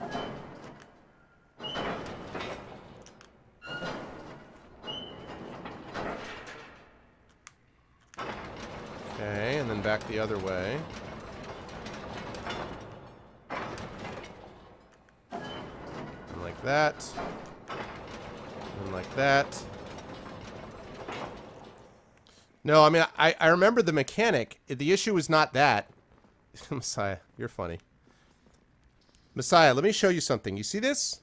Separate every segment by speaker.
Speaker 1: Okay, and then back the other way. And like that. And like that. No, I mean, I, I remember the mechanic. The issue is not that. Messiah, you're funny. Messiah, let me show you something. You see this?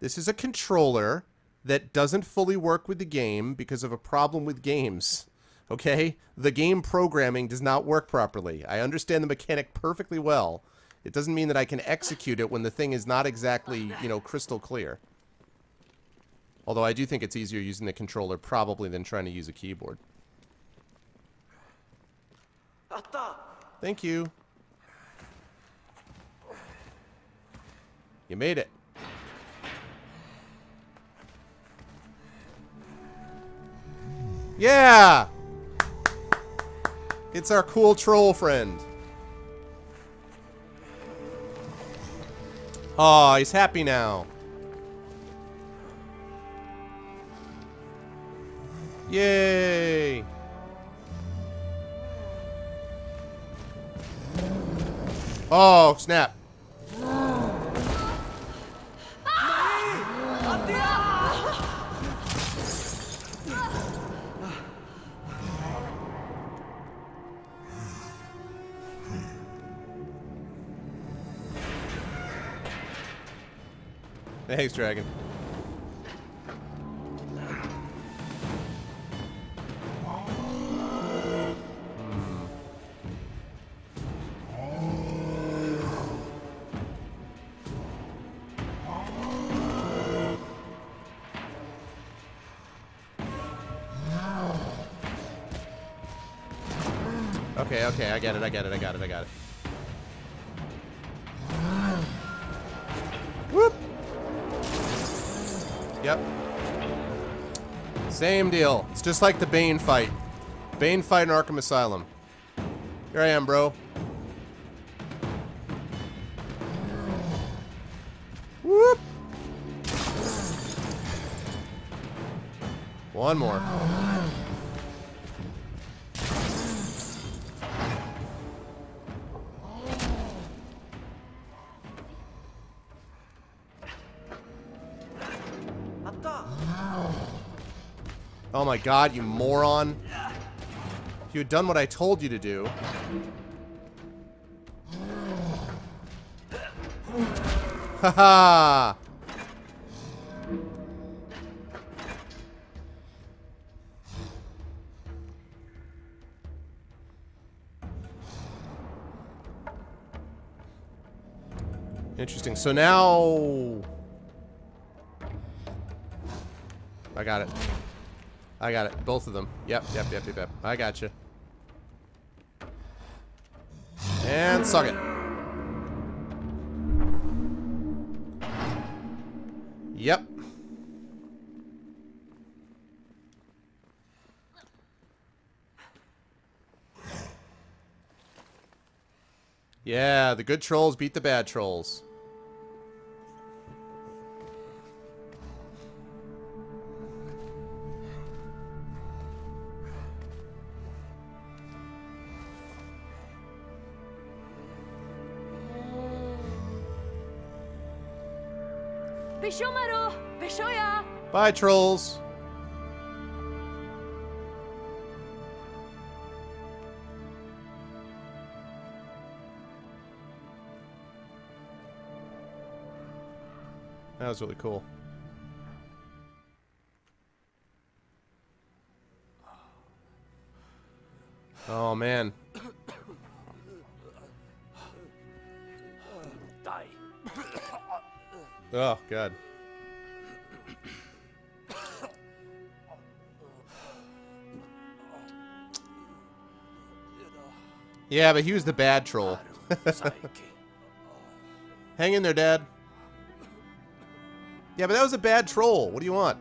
Speaker 1: This is a controller that doesn't fully work with the game because of a problem with games. Okay? The game programming does not work properly. I understand the mechanic perfectly well. It doesn't mean that I can execute it when the thing is not exactly, you know, crystal clear. Although I do think it's easier using the controller probably than trying to use a keyboard. Thank you. You made it. Yeah! It's our cool troll friend. Oh, he's happy now. Yay! Oh, snap. Thanks, Dragon. Okay, okay, I get it, I get it, I got it, I got it. Yep. Same deal. It's just like the Bane fight. Bane fight in Arkham Asylum. Here I am, bro. Whoop! One more. My god, you moron. If you had done what I told you to do. Haha! Interesting. So now... I got it. I got it. Both of them. Yep, yep, yep, yep, yep. I got you. And suck it. Yep. Yeah, the good trolls beat the bad trolls. Bye, trolls. That was really cool. Oh, man. Oh, God. Yeah, but he was the bad troll. Hang in there, Dad. Yeah, but that was a bad troll. What do you want?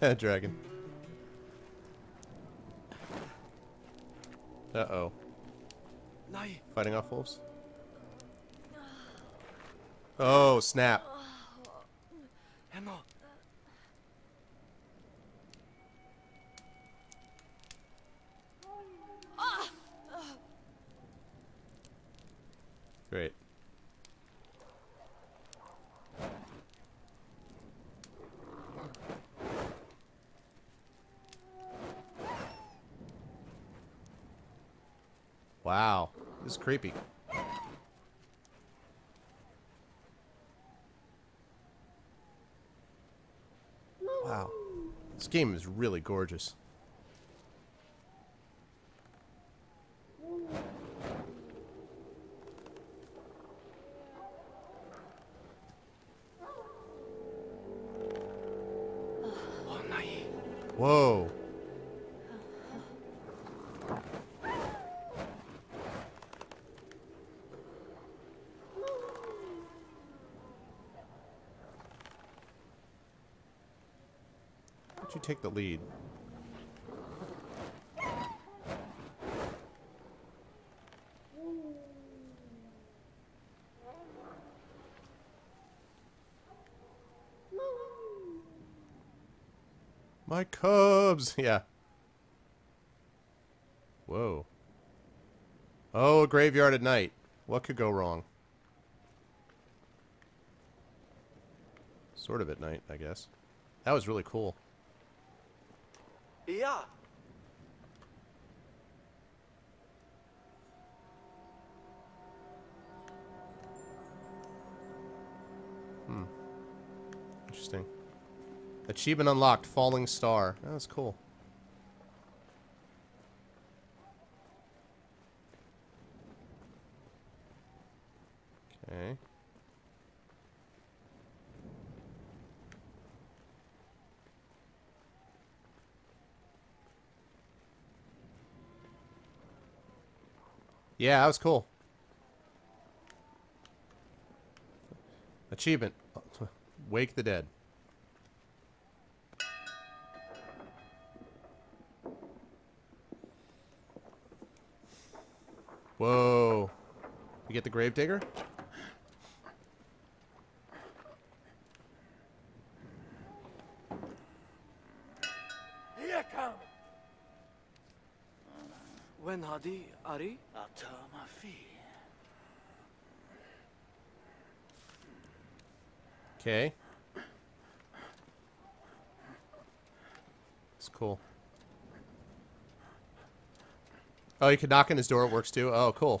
Speaker 1: Dragon. Uh-oh. Fighting off wolves? Oh, snap. Great. Wow. This is creepy. Wow. This game is really gorgeous. Whoa. Why'd you take the lead? My cubs! Yeah. Whoa. Oh, a graveyard at night. What could go wrong? Sort of at night, I guess. That was really cool. Achievement unlocked, Falling Star. That was cool. Okay. Yeah, that was cool. Achievement. Wake the dead. Whoa. You get the gravedigger?
Speaker 2: Here come. When Hadi Ari? Atamafi.
Speaker 1: Okay. It's cool. Oh, you can knock on his door. It works too. Oh, cool.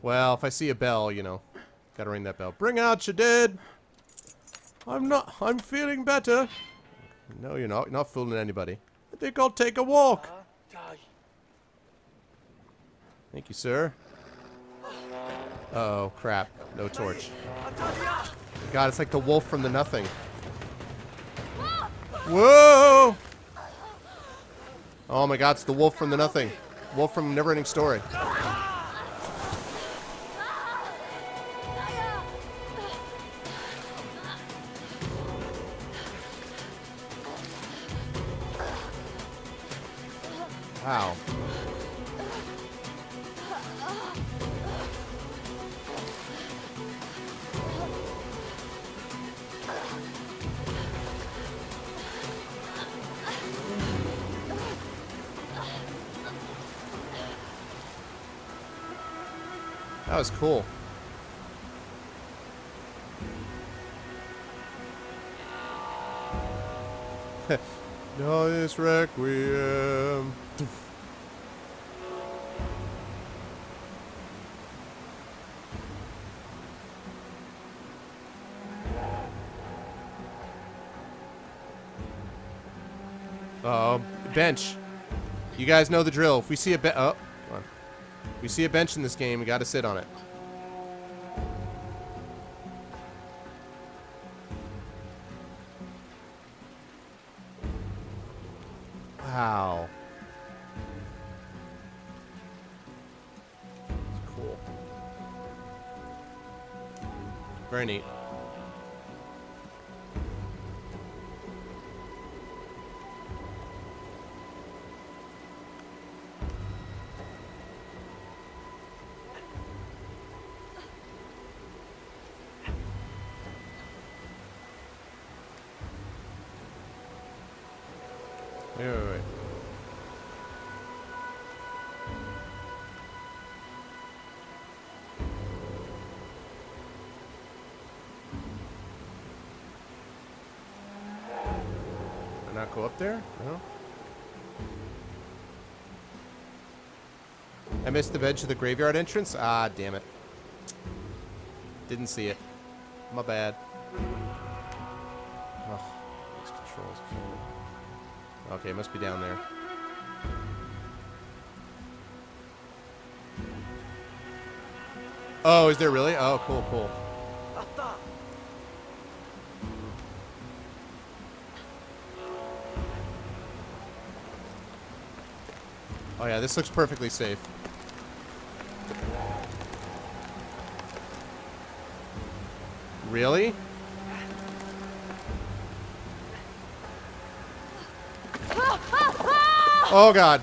Speaker 1: Well, if I see a bell, you know, gotta ring that bell. Bring out your dead. I'm not. I'm feeling better. No, you're not. You're not fooling anybody. I think I'll take a walk. Thank you, sir. Uh oh, crap. No torch. God, it's like the wolf from the nothing. Whoa! Oh my god, it's the wolf from the nothing. Wolf from Neverending Story. Bench. You guys know the drill. If we see a bench, oh, we see a bench in this game, we got to sit on it. There? No? I missed the veg of the graveyard entrance? Ah, damn it. Didn't see it. My bad. Oh, these controls. Okay, must be down there. Oh, is there really? Oh, cool, cool. Oh yeah, this looks perfectly safe. Really? Oh god.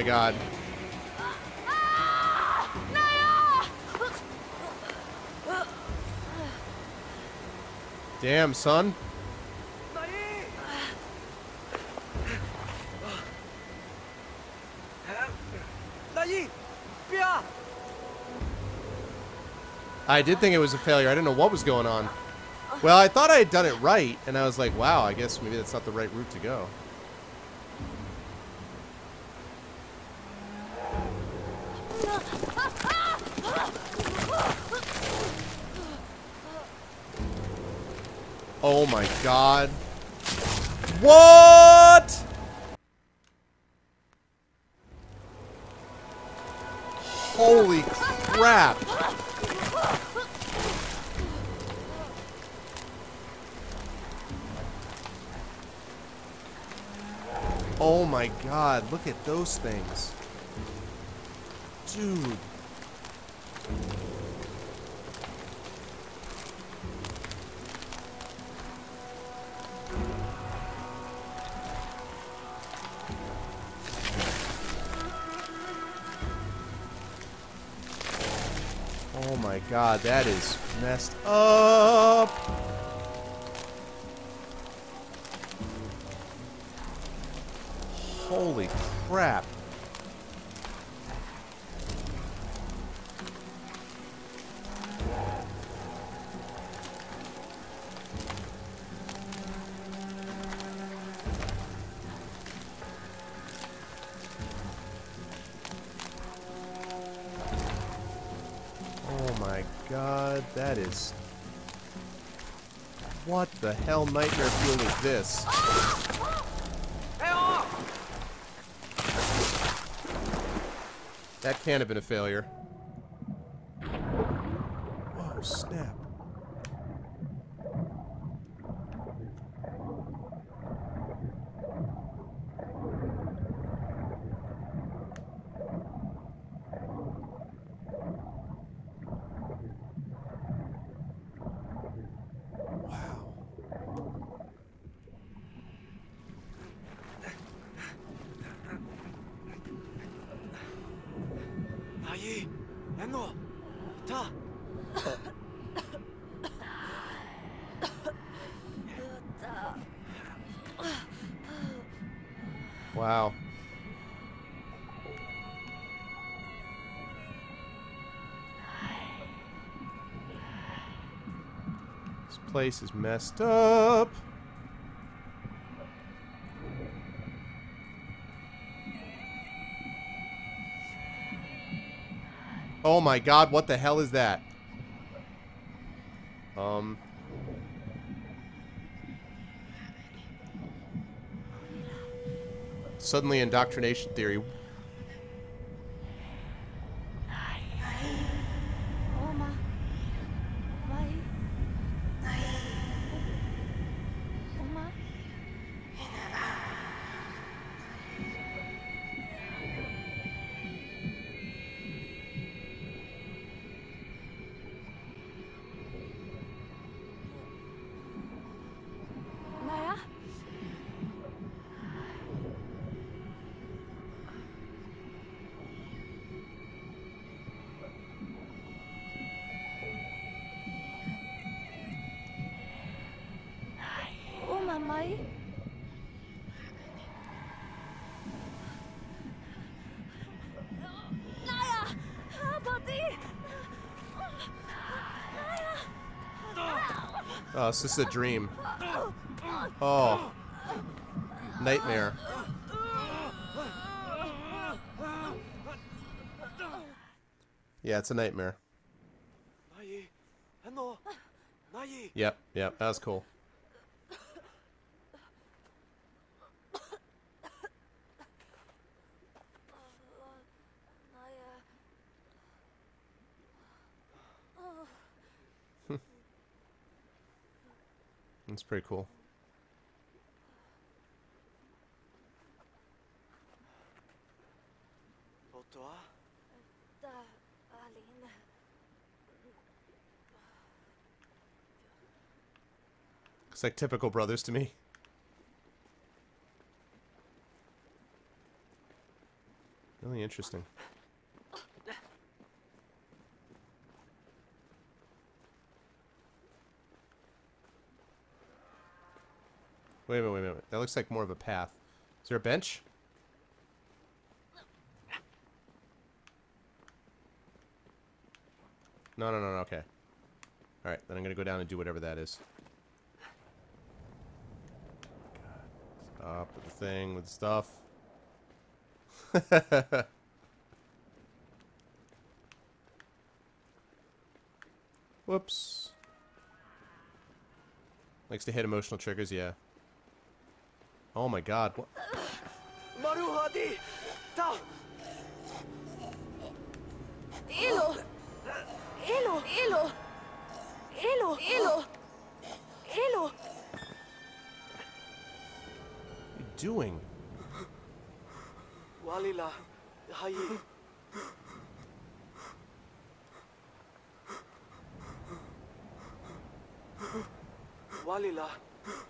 Speaker 1: my god. Damn, son. I did think it was a failure. I didn't know what was going on. Well, I thought I had done it right, and I was like, wow, I guess maybe that's not the right route to go. God. What? Holy crap. Oh my god, look at those things. Dude. God, that is messed up. Holy crap. What the hell nightmare fuel is this? That can't have been a failure. Place is messed up. Oh my god, what the hell is that? Um. Suddenly indoctrination theory. It's just a dream. Oh. Nightmare. Yeah, it's a nightmare. Yep, yep, that was cool.
Speaker 3: Naya.
Speaker 1: It's pretty cool.
Speaker 2: Otto,
Speaker 3: Da, Aline.
Speaker 1: It's like typical brothers to me. Really interesting. Wait a minute, wait a minute. That looks like more of a path. Is there a bench? No, no, no, no, okay. Alright, then I'm gonna go down and do whatever that is. Stop with the thing, with the stuff. Whoops. Likes to hit emotional triggers, yeah. Oh my god. What?
Speaker 2: Maruhadi, Ta.
Speaker 3: Elo! Elo! Elo! Elo! Elo! Elo!
Speaker 1: What are you doing?
Speaker 2: Walila, Hai. Walila,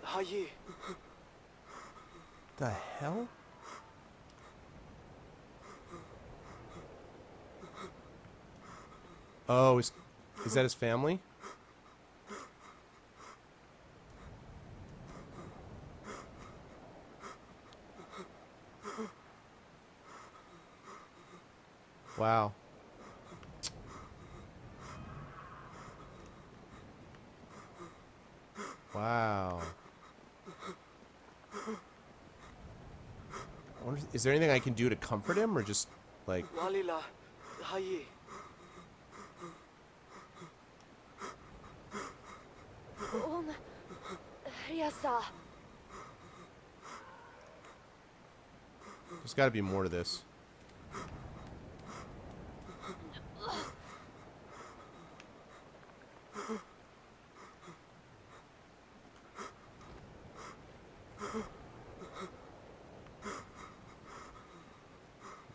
Speaker 2: Hai.
Speaker 1: The hell? Oh, is, is that his family? Wow. Wow. Wonder, is there anything I can do to comfort him, or just like
Speaker 2: Walila, Hai.
Speaker 3: Om um, Ryasa.
Speaker 1: there's got to be more to this?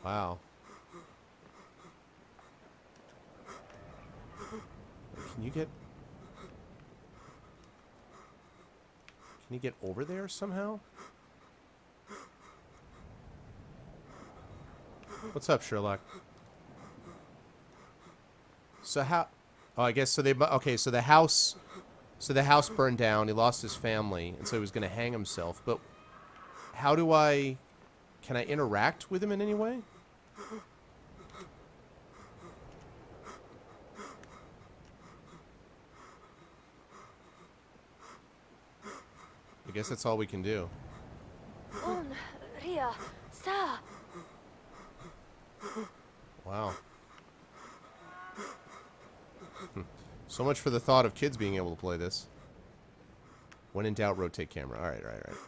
Speaker 1: Wow. Can you get... Can you get over there somehow? What's up, Sherlock? So how... Oh, I guess so they... Okay, so the house... So the house burned down. He lost his family, and so he was going to hang himself. But how do I... Can I interact with him in any way? Guess that's all we can do.
Speaker 3: On Ria Sa.
Speaker 1: Wow. Hmm. so much for the thought of kids being able to play this. When in doubt, rotate camera. Alright, alright, alright.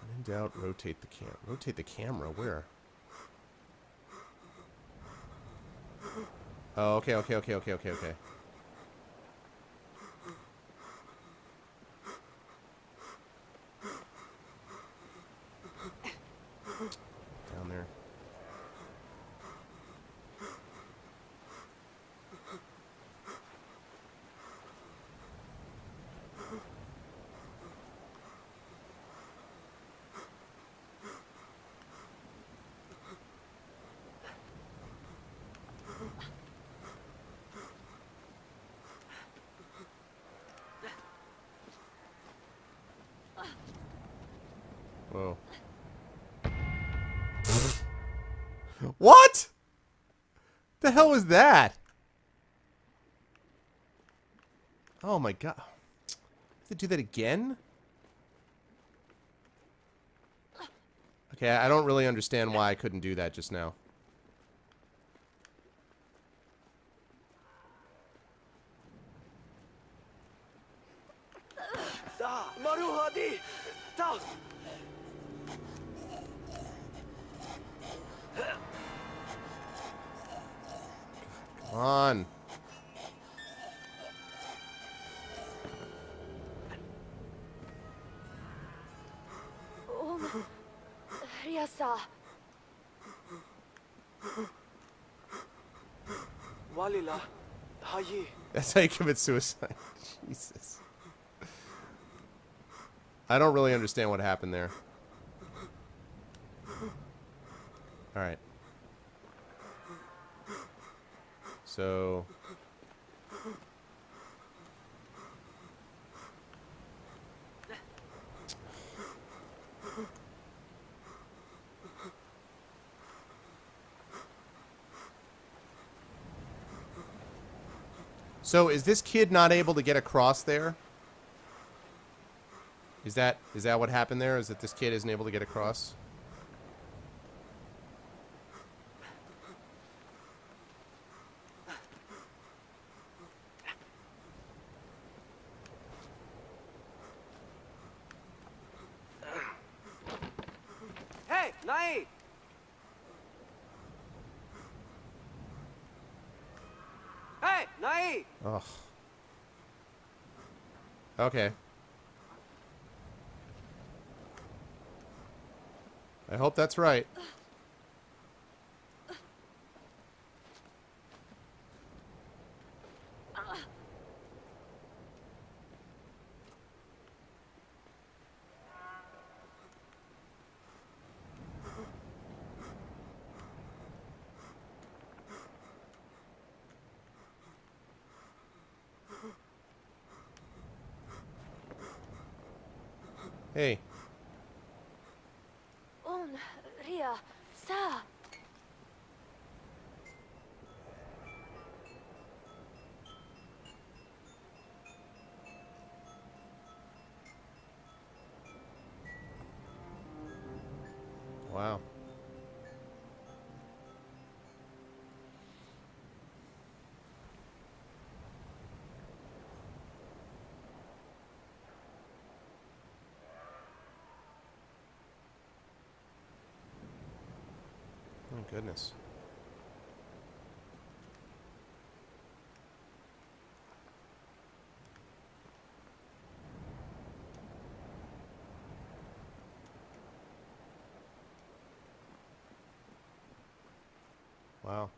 Speaker 1: When in doubt, rotate the cam. Rotate the camera? Where? Oh, okay, okay, okay, okay, okay, okay. Hell was that? Oh my god. Have to do that again? Okay, I don't really understand why I couldn't do that just now. You commit suicide. Jesus. I don't really understand what happened there. Alright. So... So is this kid not able to get across there? Is that is that what happened there? Is that this kid isn't able to get across?
Speaker 2: Hey, Nai. Hey, Nai.
Speaker 1: Ugh. Okay. I hope that's right. Goodness. Wow.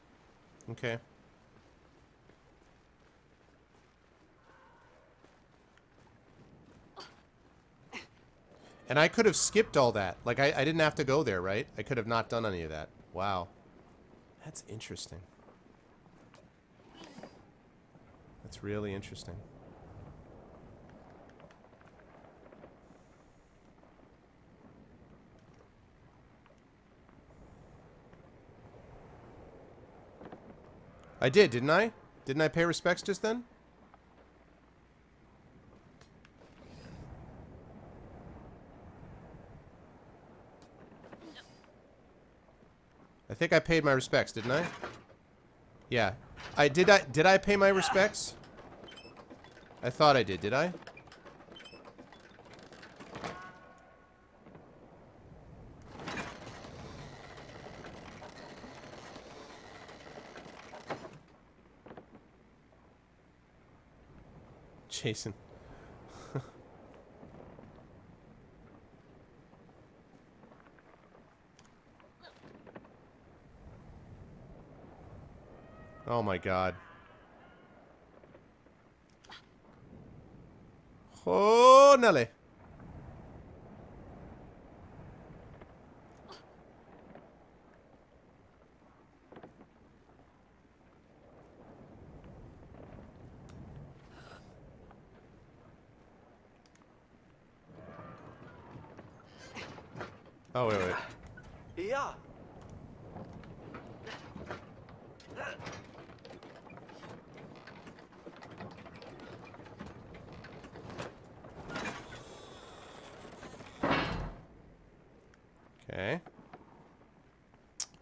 Speaker 1: Okay. And I could have skipped all that. Like, I, I didn't have to go there, right? I could have not done any of that. Wow. That's interesting. That's really interesting. I did, didn't I? Didn't I pay respects just then? Think I paid my respects, didn't I? Yeah. I did I did I pay my respects? I thought I did, did I? Jason. Oh my god. Oh, Nelly. Oh, wait, wait.
Speaker 2: Yeah.
Speaker 1: Okay.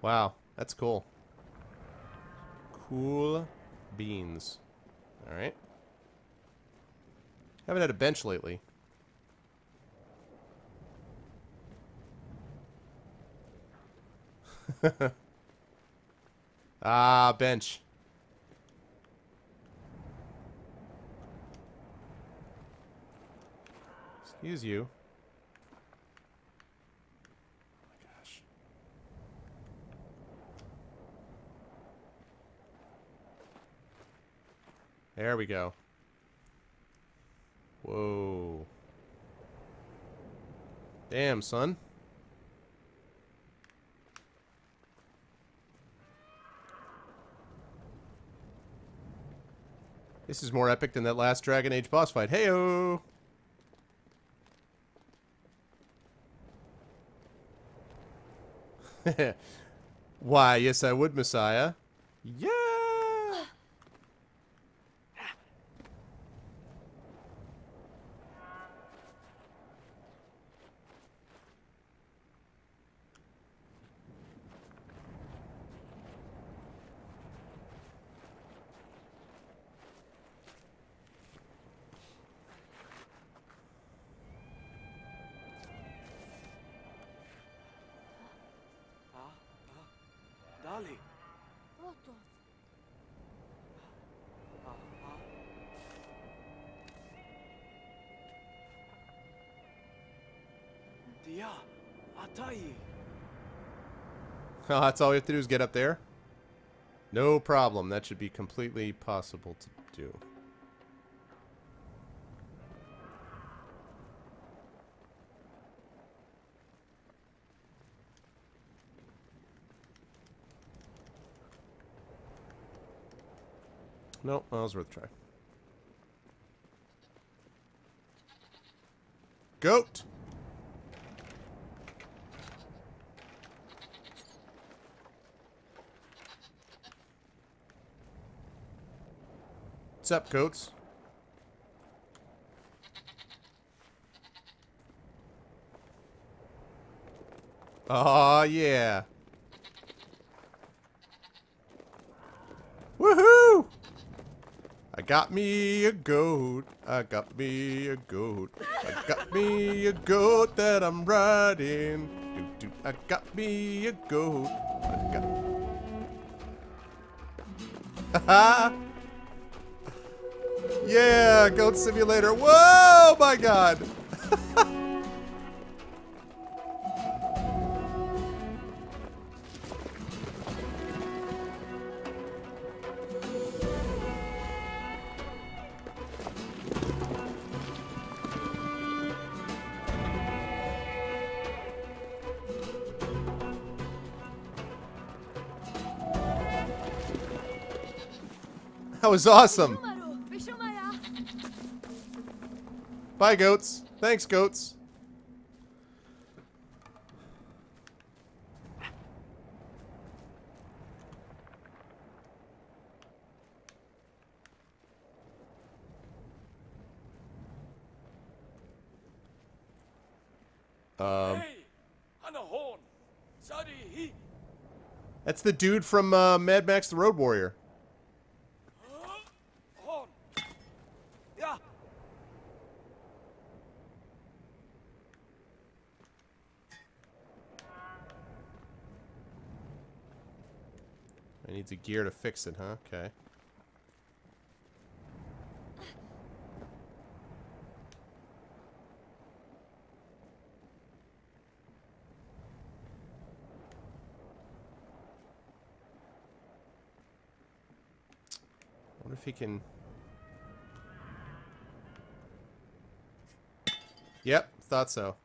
Speaker 1: Wow, that's cool. Cool beans. Alright. Haven't had a bench lately. ah, bench. Excuse you. Oh my gosh. There we go. Whoa. Damn, son. This is more epic than that last Dragon Age boss fight. Heyo! Why, yes I would, Messiah. Yeah! That's all we have to do is get up there? No problem. That should be completely possible to do. Nope, well, that was worth a try. Goat! What's up, goats? Oh yeah. Woohoo! I got me a goat. I got me a goat. I got me a goat that I'm riding. Doo, doo. I got me a goat. I got. Haha! Yeah, goat simulator. Whoa, my god! That was awesome. Bye, goats. Thanks, goats. Um,
Speaker 2: Hey. Hana horn. Sadi he.
Speaker 1: that's the dude from uh, Mad Max: The Road Warrior.
Speaker 2: Horn. Yeah.
Speaker 1: I needs a gear to fix it, huh? Okay. wonder if he can... Yep, thought so.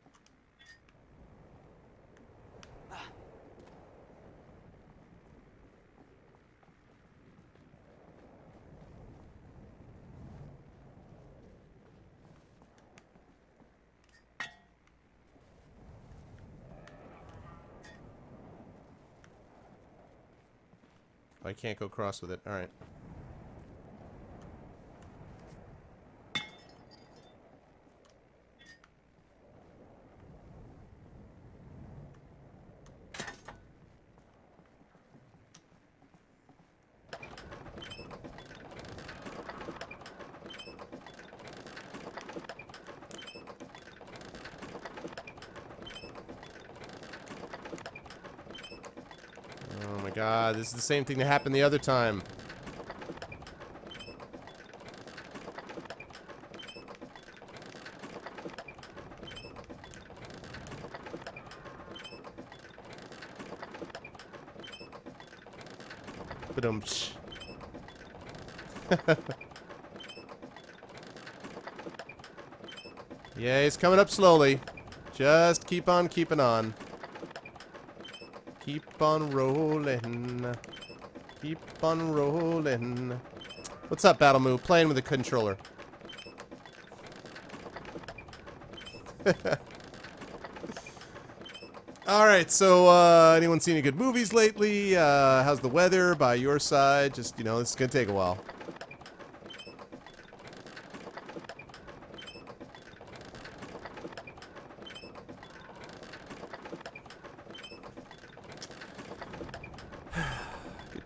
Speaker 1: Can't go cross with it. Alright. Oh my god, this is the same thing that happened the other time. Yeah, he's coming up slowly. Just keep on keeping on. Keep on rolling. Keep on rolling. What's up, Battle Move? Playing with a controller. Alright, so, uh, anyone seen any good movies lately? Uh, how's the weather by your side? Just, you know, this is gonna take a while.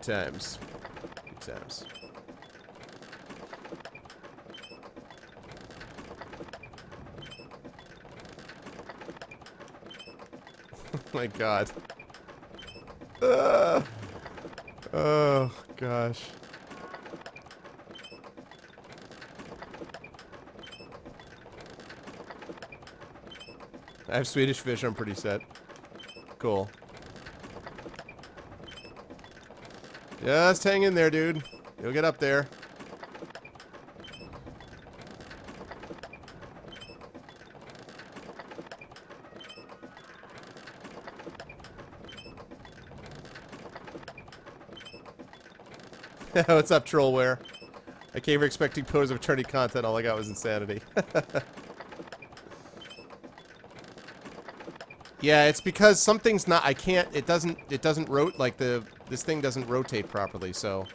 Speaker 1: Good times. Good times. oh my god. Ah. Oh gosh. I have Swedish fish, I'm pretty set. Cool. Just hang in there, dude. You'll get up there. What's up, Trollware? I came here expecting pillars of eternity content. All I got was insanity. yeah, it's because something's not. I can't. It doesn't. It doesn't rotate. like the. This thing doesn't rotate properly, so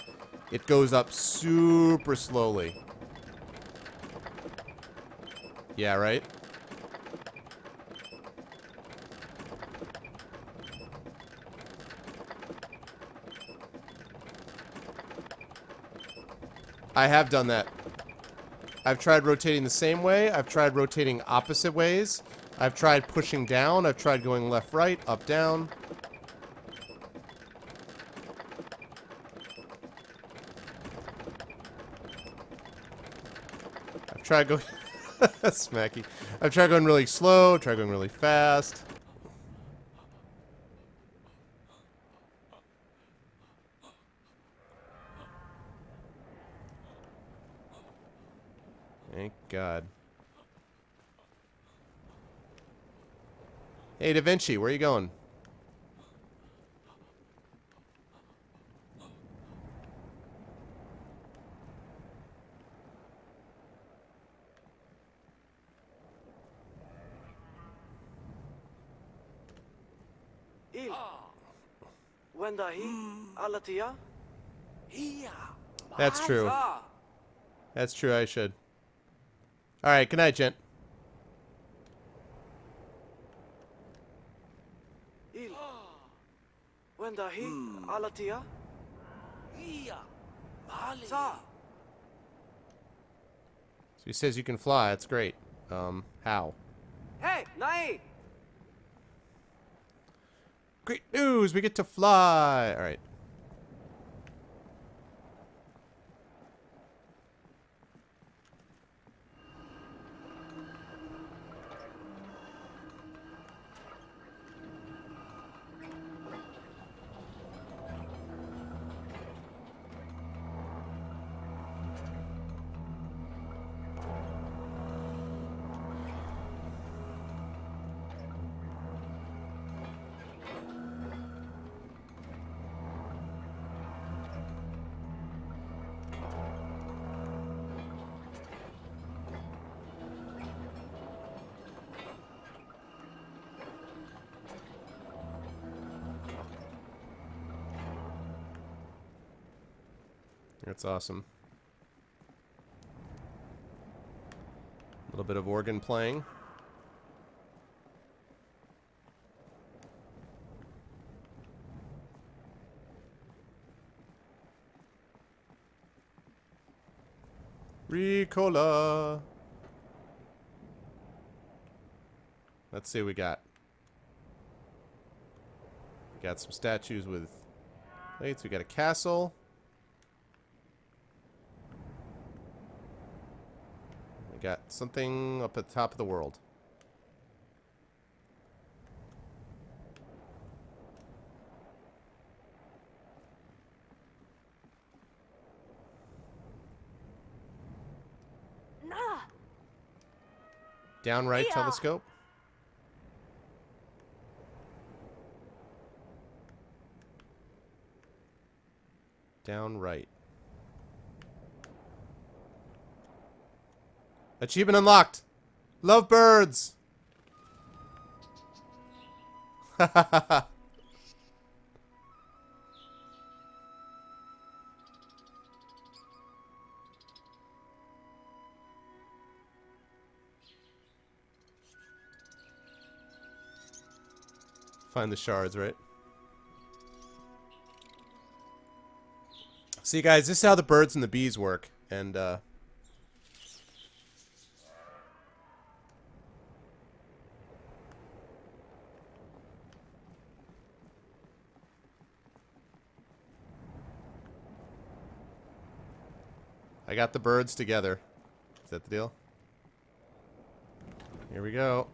Speaker 1: it goes up super slowly. Yeah, right. I have done that. I've tried rotating the same way. I've tried rotating opposite ways. I've tried pushing down. I've tried going left, right, up, down. I've tried going... Smacky. I've tried going really slow. Tried going really fast. Thank God. Hey, Da Vinci, where are you going?
Speaker 2: Il. Wenda hi. Alla tia.
Speaker 4: Here.
Speaker 1: That's true. That's true, I should. Alright, good night, gent.
Speaker 2: Wenda hi. Alla tia.
Speaker 4: Here.
Speaker 2: Sa.
Speaker 1: So he says you can fly, that's great. Um, how?
Speaker 2: Hey, nai.
Speaker 1: Great news, we get to fly! Alright. That's awesome. A little bit of organ playing. Ricola. Let's see what we got. We got some statues with plates. We got a castle. We got something up at the top of the world.
Speaker 3: Na!
Speaker 1: Downright
Speaker 3: Yeah.
Speaker 1: telescope. Downright. Achievement unlocked. Love birds. Find the shards, right? See, guys, this is how the birds and the bees work. And, uh... The birds together. Is that the deal? Here we go.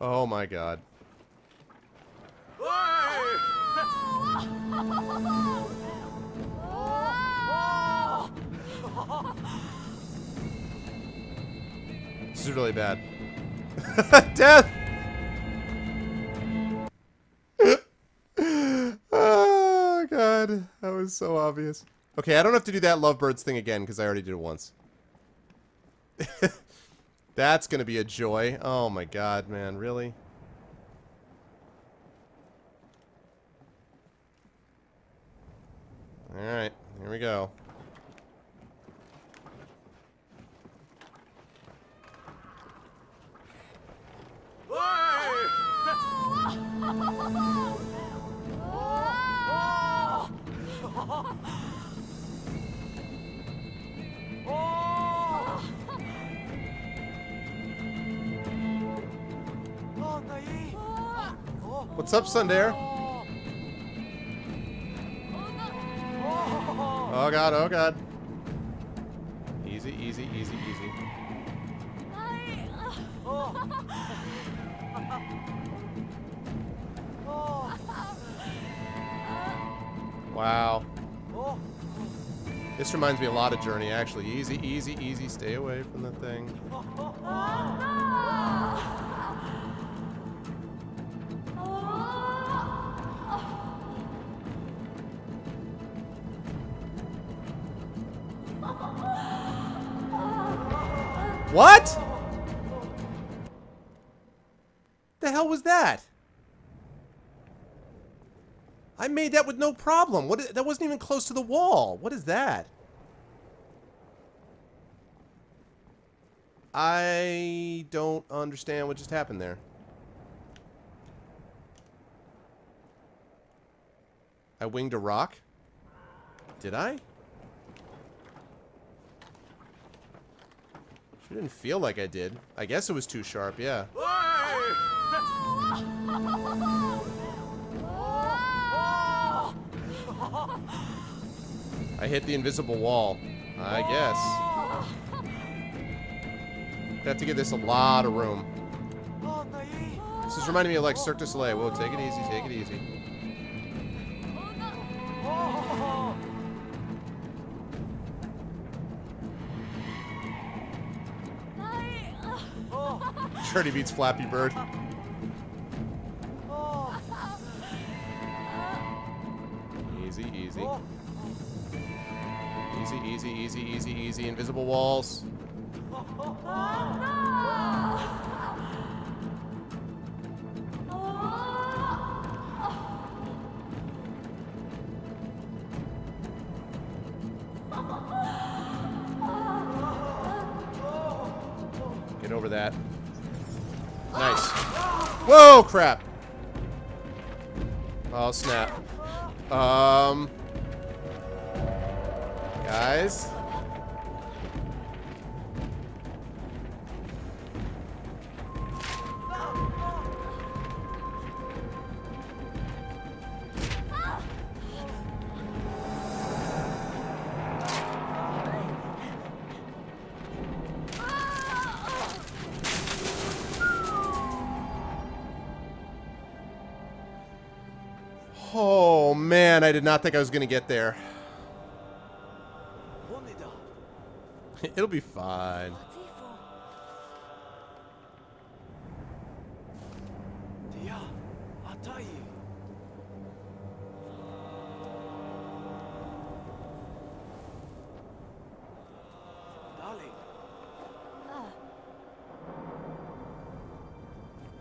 Speaker 1: Oh my god. This is really bad. Death! oh god, that was so obvious. Okay, I don't have to do that lovebirds thing again because I already did it once. That's gonna be a joy. Oh my god, man, really? Alright, here we go. What's up, Sundair? Oh god, oh god. Easy, easy, easy, easy. Wow. This reminds me a lot of Journey, actually. Easy, easy, easy. Stay away from the thing. What? The hell was that? I made that with no problem. What? That wasn't even close to the wall. What is that? I don't understand what just happened there. I winged a rock? Did I? Sure didn't feel like I did. I guess it was too sharp, yeah. I hit the invisible wall. I guess. I have to give this a lot of room. This is reminding me of like Cirque du Soleil. Whoa, take it easy, take it easy. Journey beats Flappy Bird. Easy, easy. Easy, easy, easy, easy, easy. Invisible walls. Get over that. Nice. Whoa, crap. Oh, snap. Um. Guys. I did not think I was going to get there. It'll be fine.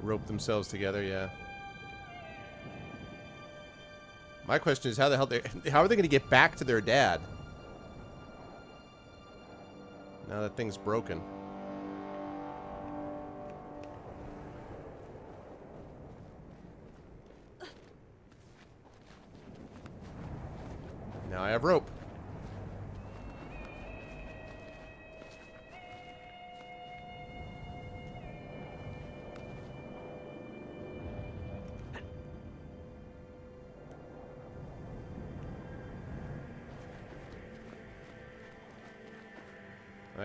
Speaker 1: Rope themselves together, yeah. My question is how the hell they how are they going to get back to their dad? Now that thing's broken. Now I have rope.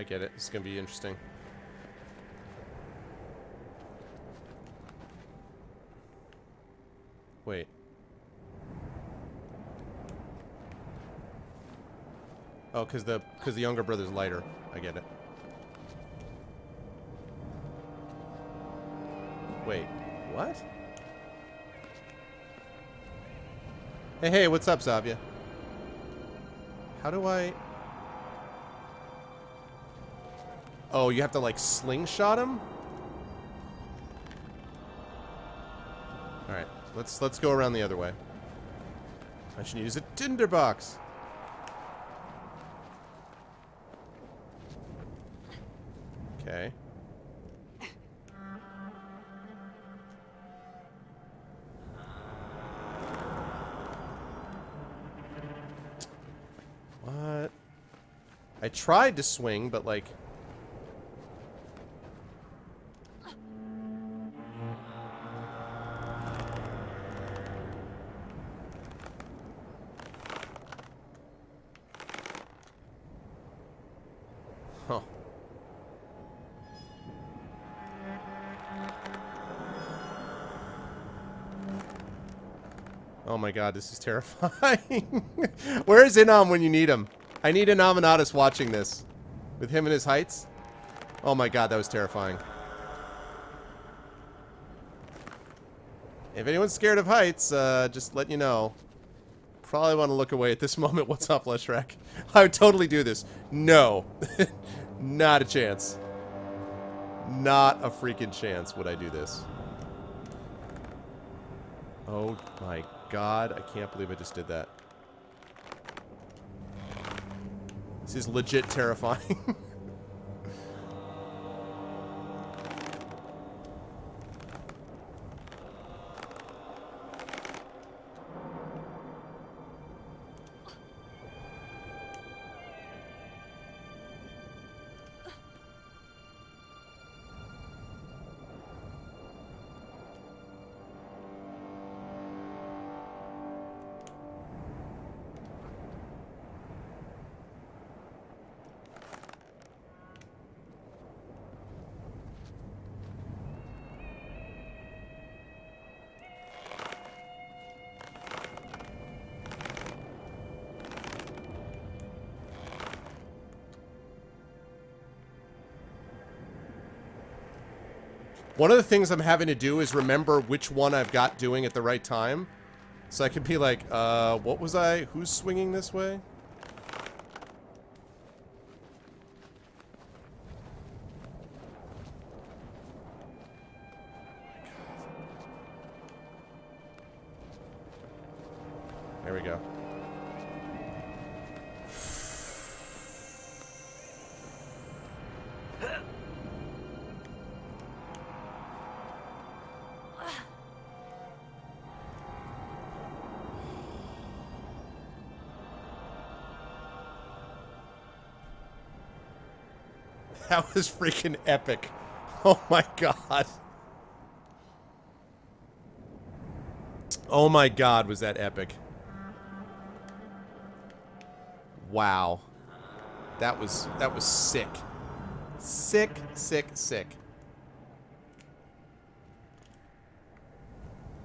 Speaker 1: I get it. It's going to be interesting. Wait. Oh, cuz the cuz the younger brother's lighter. I get it. Wait. What? Hey, hey, what's up, Zavia? How do I Oh, you have to like slingshot him? Alright, let's let's go around the other way. I should use a tinderbox. Okay. What? I tried to swing, but like god, this is terrifying. Where is Inam when you need him? I need an Aminatus watching this. With him and his heights? Oh my god, that was terrifying. If anyone's scared of heights, uh, just let you know. Probably want to look away at this moment. What's up, Leshrek? I would totally do this. No. Not a chance. Not a freaking chance would I do this. Oh my god. I can't believe I just did that. This is legit terrifying. One of the things I'm having to do is remember which one I've got doing at the right time. So I can be like, uh, what was I? Who's swinging this way? That was freaking epic. Oh my god. Oh my god, was that epic. Wow. That was that was sick. Sick, sick, sick.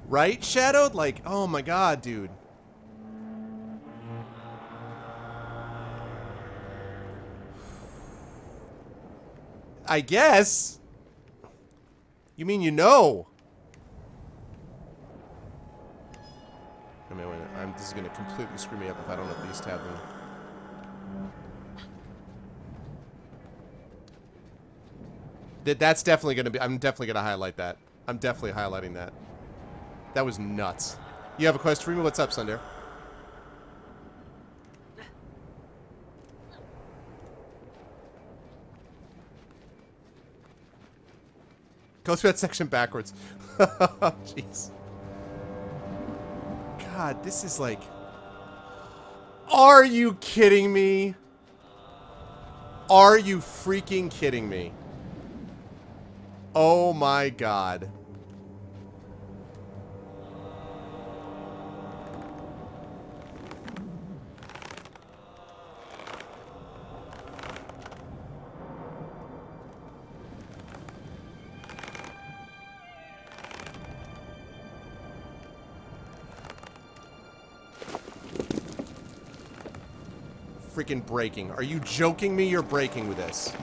Speaker 1: Right, Shadowed? Like, oh my god, dude. I guess. You mean you know? I mean, I'm, this is going to completely screw me up if I don't at least have them. That that's definitely going to be. I'm definitely going to highlight that. I'm definitely highlighting that. That was nuts. You have a question for me? What's up, Sunder? Go through that section backwards. Jeez. God, this is like... Are you kidding me? Are you freaking kidding me? Oh my god. Freaking breaking. Are you joking me? You're breaking with this.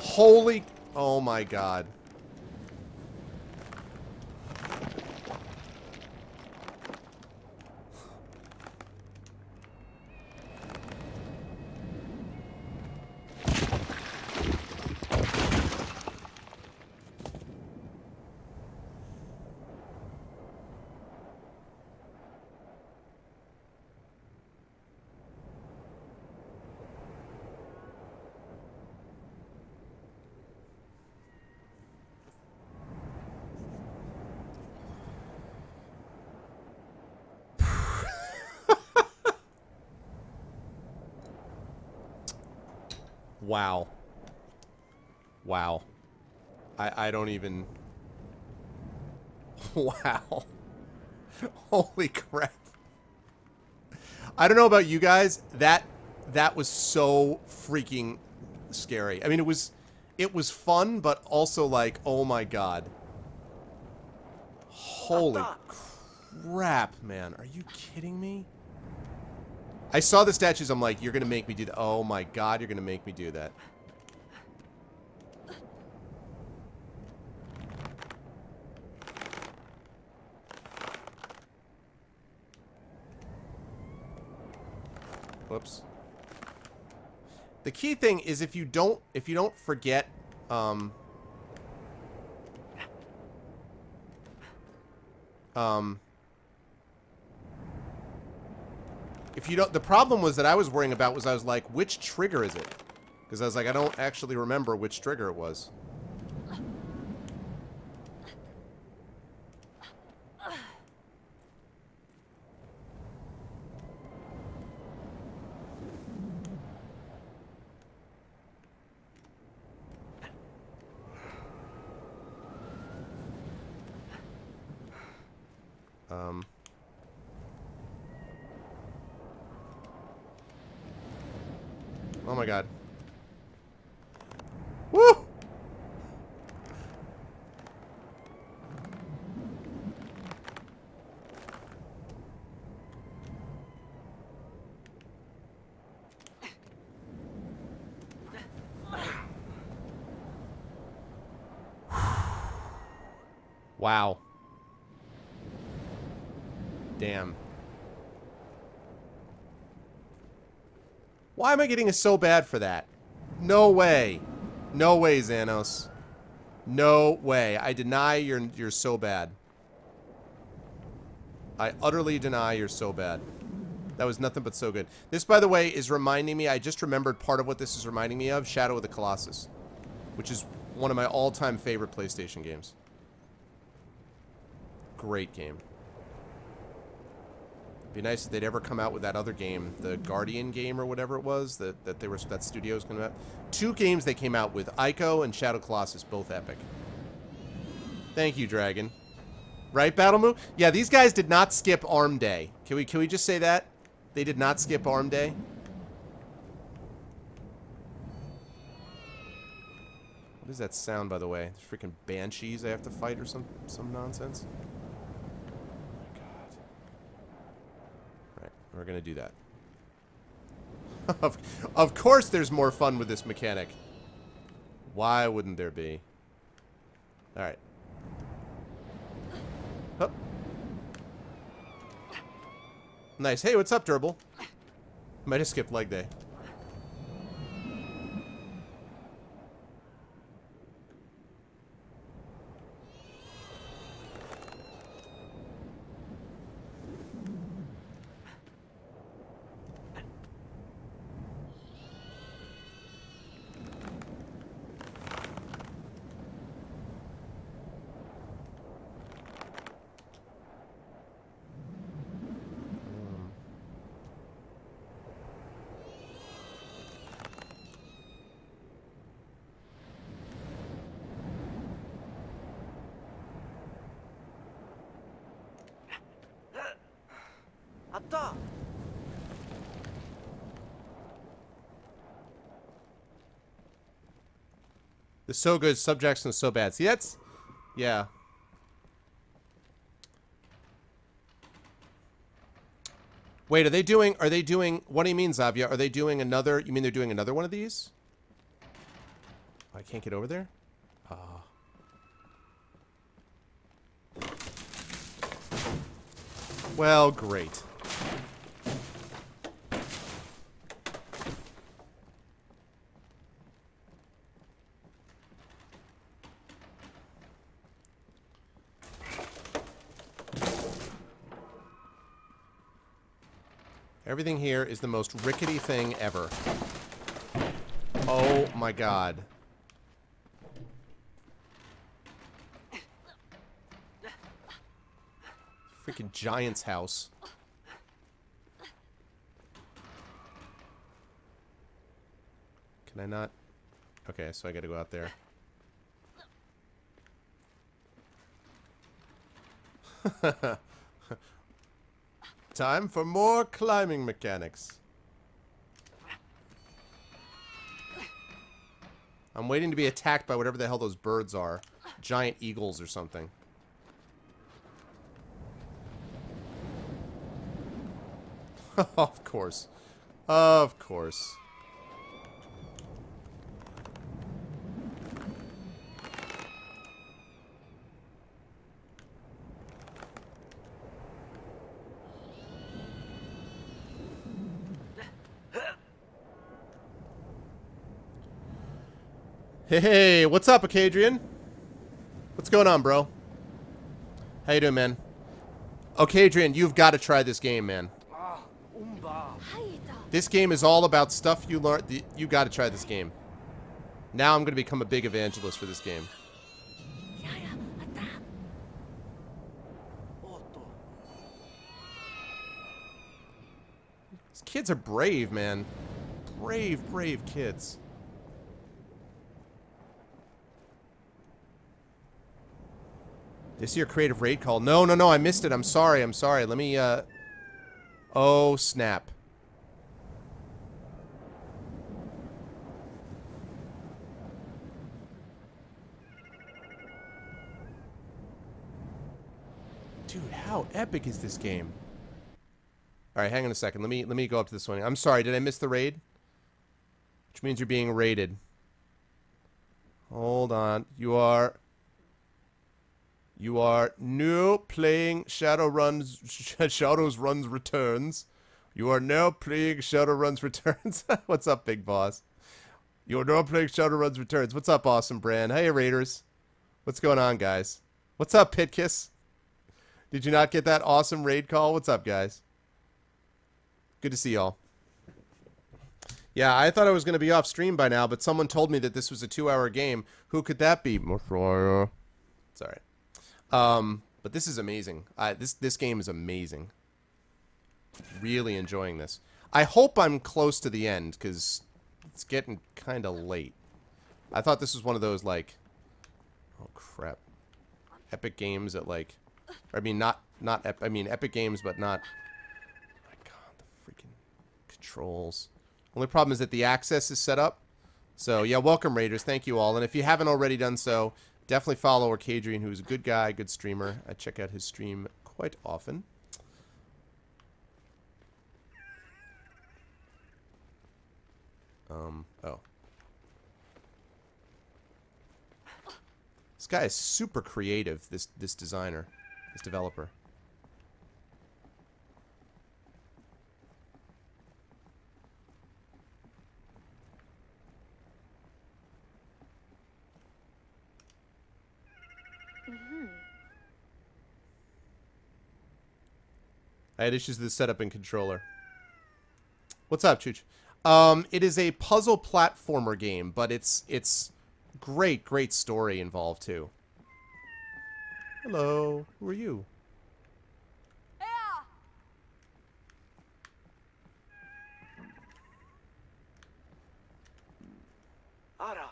Speaker 1: Holy... Oh my god. Wow. Wow. I, I don't even... Wow. Holy crap. I don't know about you guys. That that was so freaking scary. I mean, it was it was fun, but also like, oh my god. Holy crap, man. Are you kidding me? I saw the statues. I'm like, you're going to make me do that. Oh my god, you're going to make me do that. Whoops. The key thing is if you don't if you don't forget um um if you don't the problem was that I was worrying about was I was like which trigger is it? Because I was like I don't actually remember which trigger it was Wow. Damn. Why am I getting a so bad for that? No way. No way, Xanos. No way. I deny you're, you're so bad. I utterly deny you're so bad. That was nothing but so good. This, by the way, is reminding me, I just remembered part of what this is reminding me of, Shadow of the Colossus. Which is one of my all-time favorite PlayStation games. Great game. It'd be nice if they'd ever come out with that other game, the Guardian game or whatever it was that that they were that studio's to. Two games they came out with, Ico and Shadow Colossus, both epic. Thank you, Dragon. Right, Battle Move? Yeah, these guys did not skip Arm Day. Can we can we just say that? They did not skip Arm Day. What is that sound, by the way? Freaking banshees I have to fight or some some nonsense. Oh my god. We're gonna do that. of, of course there's more fun with this mechanic. Why wouldn't there be? Alright. Nice. Hey, what's up, Durable? Might have skipped leg day.
Speaker 2: 아따.
Speaker 1: The so good, subjection is so bad. See, that's... Yeah. Wait, are they doing... Are they doing... What do you mean, Zavia? Are they doing another... You mean they're doing another one of these? I can't get over there? Ah. Well, great. Everything here is the most rickety thing ever. Oh my god. Freaking giant's house. Can I not? Okay, so I gotta go out there. Time for more climbing mechanics. I'm waiting to be attacked by whatever the hell those birds are. Giant eagles or something. of course. Of course. Hey, what's up, Acadrian? What's going on, bro? How you doing, man? Acadrian, you've got to try this game, man. This game is all about stuff you learn. You got to try this game. Now I'm going to become a big evangelist for this game. These kids are brave, man. Brave, brave kids. This is your creative raid call. No, no, no, I missed it. I'm sorry. I'm sorry. Let me, uh... Oh, snap. Dude, how epic is this game? All right, hang on a second. Let me let me go up to this one. I'm sorry, did I miss the raid? Which means you're being raided. Hold on. You are you are new playing Shadowruns Shadows Runs Returns. You are now playing Shadowruns Returns. What's up, big boss? You are now playing Shadowruns Returns. What's up, awesome brand? Hey, Raiders. What's going on, guys? What's up, Pitkiss? Did you not get that awesome raid call? What's up, guys? Good to see y'all. Yeah, I thought I was going to be off stream by now, but someone told me that this was a two-hour game. Who could that be? Sorry. Um, but this is amazing. I, this this game is amazing. really enjoying this. I hope I'm close to the end, because it's getting kind of late. I thought this was one of those, like... Oh, crap. Epic games at like... I mean, not... not I mean, Epic games, but not... my god, the freaking controls. Only problem is that the access is set up. So, yeah, welcome, Raiders. Thank you all. And if you haven't already done so, definitely follow Arcadrian, who's a good guy, good streamer. I check out his stream quite often. Um, oh. This guy is super creative, this this designer, this developer. I had issues with the setup and controller. What's up, Chooch? Um, it is a puzzle platformer game, but it's it's great, great story involved too. Hello, who are you?
Speaker 2: Ara,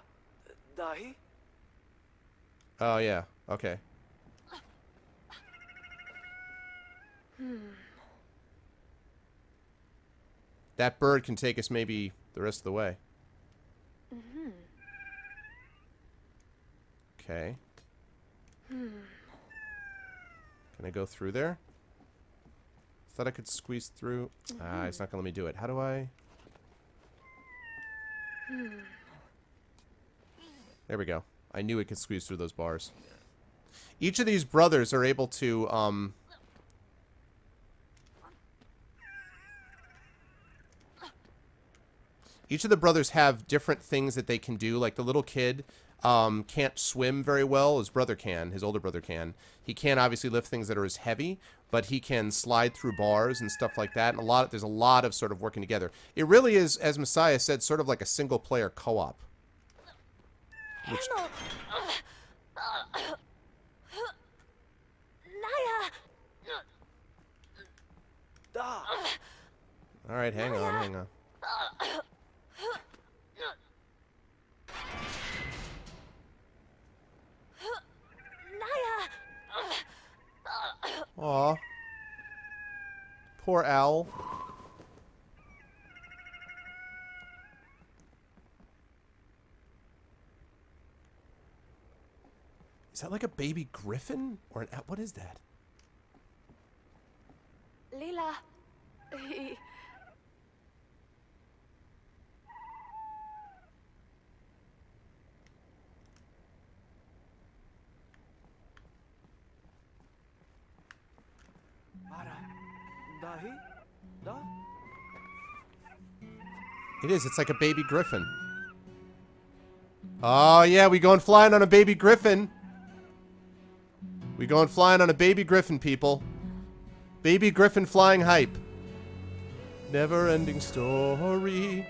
Speaker 2: dahi?
Speaker 1: Oh yeah, okay. That bird can take us maybe the rest of the way. Okay. Can I go through there? Thought I could squeeze through. Ah, it's not gonna let me do it. How do I? There we go. I knew it could squeeze through those bars. Each of these brothers are able to, um... Each of the brothers have different things that they can do. Like the little kid um, can't swim very well. His brother can. His older brother can. He can't obviously lift things that are as heavy, but he can slide through bars and stuff like that. And a lot, of, there's a lot of sort of working together. It really is, as Messiah said, sort of like a single player co-op. Which, all right, hang on, hang on. Aw. Poor owl. Is that like a baby griffin? Or an what is that?
Speaker 3: Lila.
Speaker 1: It is. It's like a baby griffin. Oh, yeah. We going flying on a baby griffin. We going flying on a baby griffin, people. Baby griffin flying hype. Never ending story.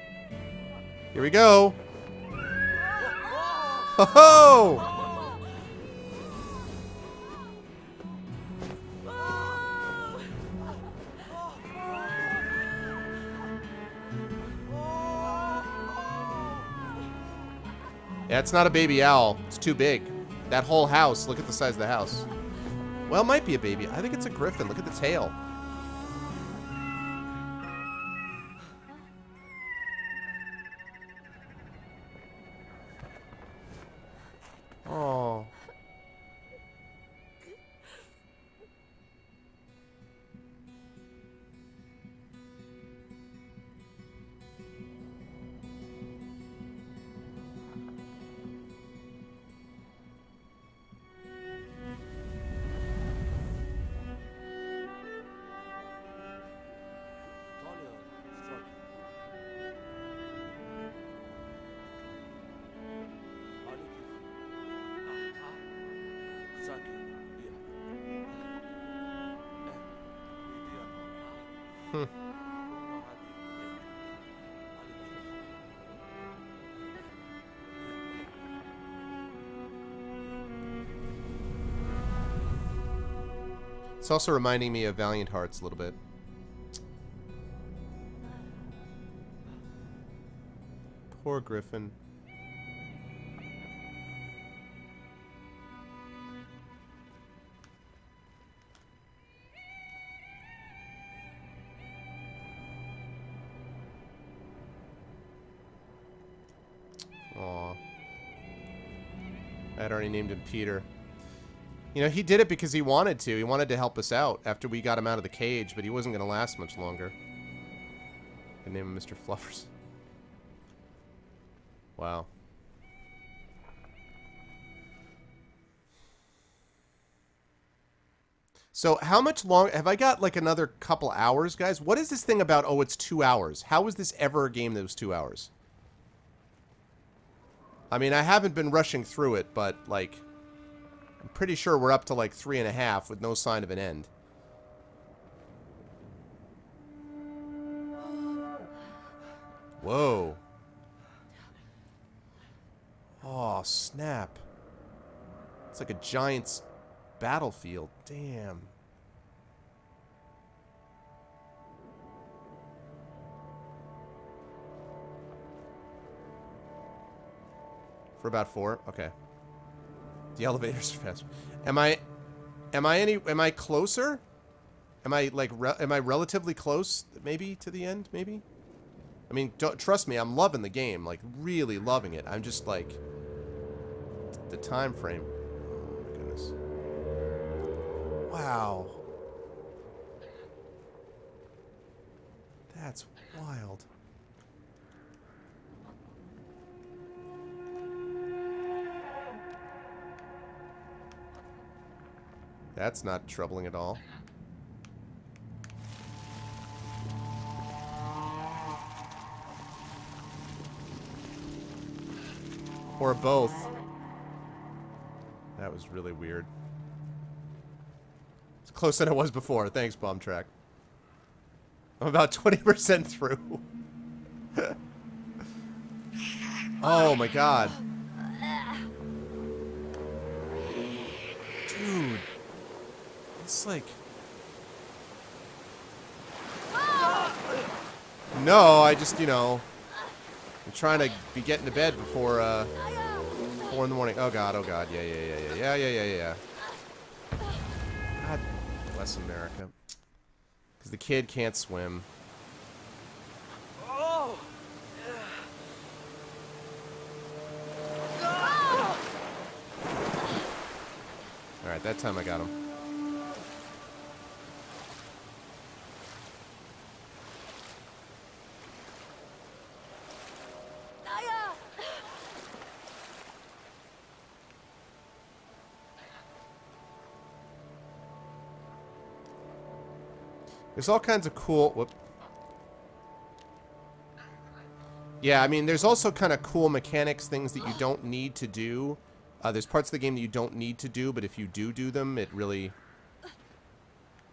Speaker 1: Here we go. Ho it's not a baby owl. It's too big. That whole house, look at the size of the house. Well, it might be a baby. I think it's a griffin. Look at the tail. It's also reminding me of Valiant Hearts a little bit. Poor Griffin. Aww. I'd already named him Peter. You know, he did it because he wanted to. He wanted to help us out after we got him out of the cage, but he wasn't going to last much longer. I name him Mr. Fluffers. Wow. So how much long have I got like another couple hours, guys? What is this thing about oh it's two hours? How was this ever a game that was two hours? I mean I haven't been rushing through it, but like I'm pretty sure we're up to like three and a half with no sign of an end. Whoa. Oh, snap. It's like a giant's battlefield. Damn. For about four? Okay. The elevators are faster. Am I... Am I any... Am I closer? Am I, like, am I relatively close, maybe, to the end, maybe? I mean, trust me, I'm loving the game. Like, really loving it. I'm just, like... The time frame. Oh, my goodness. Wow. That's wild. That's not troubling at all. Or both. That was really weird. It's closer than it was before. Thanks, Bomb Track. I'm about 20% through. oh my god. It's like... No, I just, you know... I'm trying to be getting to bed before, uh... Four in the morning. Oh god, oh god. Yeah, yeah, yeah, yeah, yeah, yeah, yeah, yeah. God bless America. Because the kid can't swim.
Speaker 2: Oh!
Speaker 1: Alright, that time I got him. There's all kinds of cool... Whoop. Yeah, I mean, there's also kind of cool mechanics, things that you don't need to do. Uh, there's parts of the game that you don't need to do, but if you do do them, it really...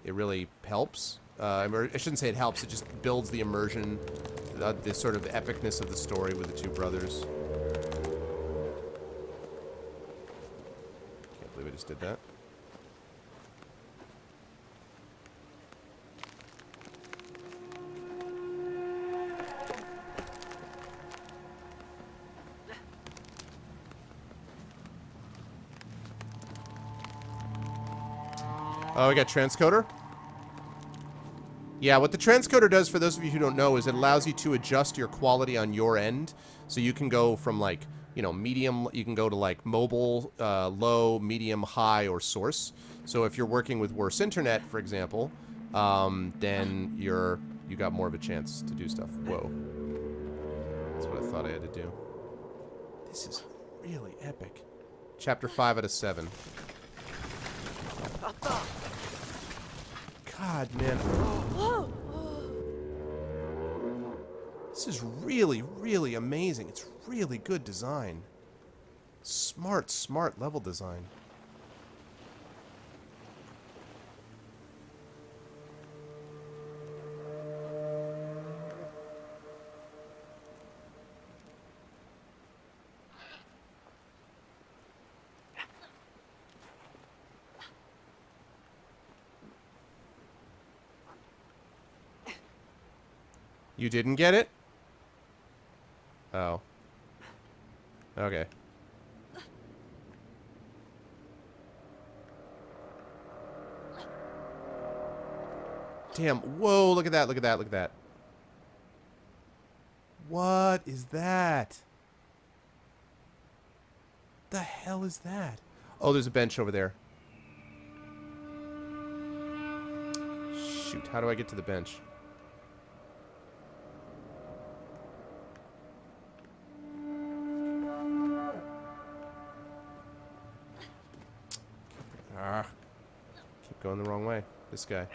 Speaker 1: It really helps. Uh, I shouldn't say it helps, it just builds the immersion, the, the sort of epicness of the story with the two brothers. Can't believe I just did that. We got transcoder? Yeah, what the transcoder does, for those of you who don't know, is it allows you to adjust your quality on your end. So you can go from, like, you know, medium, you can go to, like, mobile, uh, low, medium, high, or source. So if you're working with worse internet, for example, um, then you're, you got more of a chance to do stuff. Whoa. That's what I thought I had to do. This is really epic. Chapter 5 out of 7. God, man. This is really, really amazing. It's really good design. Smart, smart level design. You didn't get it? Oh. Okay. Damn. Whoa, look at that, look at that, look at that. What is that? The hell is that? Oh, there's a bench over there. Shoot, how do I get to the bench? Going the wrong way. This guy.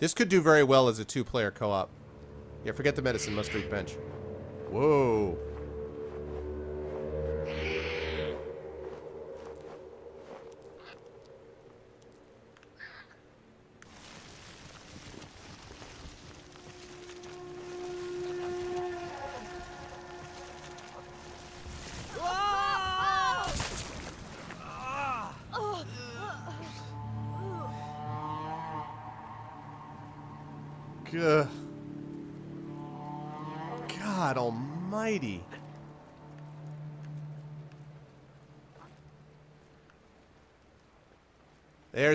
Speaker 1: This could do very well as a two-player co-op. Yeah, forget the medicine, must read bench. Whoa.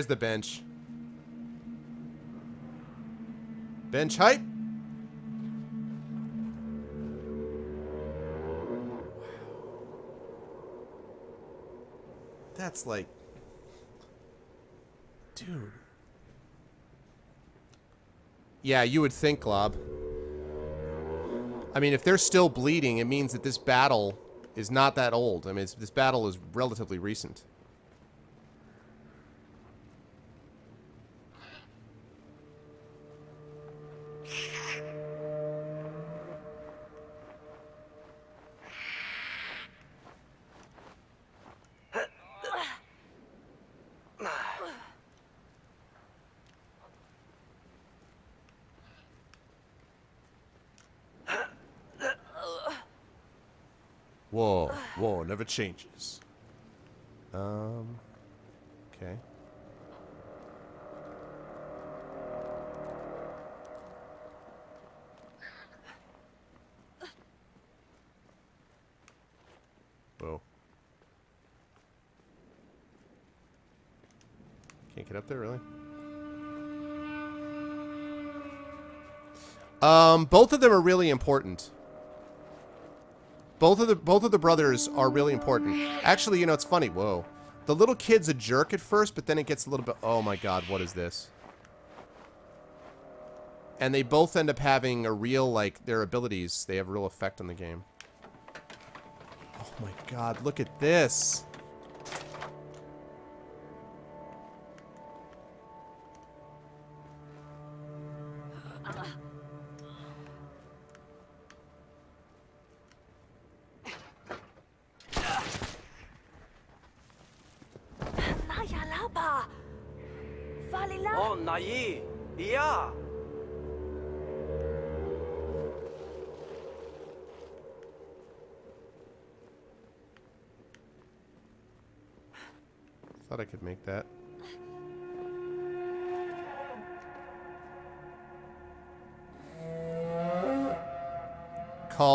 Speaker 1: There's the bench. Bench height. That's like... Dude. Yeah, you would think, Glob. I mean, if they're still bleeding, it means that this battle is not that old. I mean, this battle is relatively recent. Changes. Um, okay. Whoa. Can't get up there, really? Um, both of them are really important. Both of the both of the brothers are really important. Actually, you know, it's funny. Whoa. The little kid's a jerk at first, but then it gets a little bit... Oh my god, what is this? And they both end up having a real, like, their abilities. They have real effect on the game. Oh my god, look at this.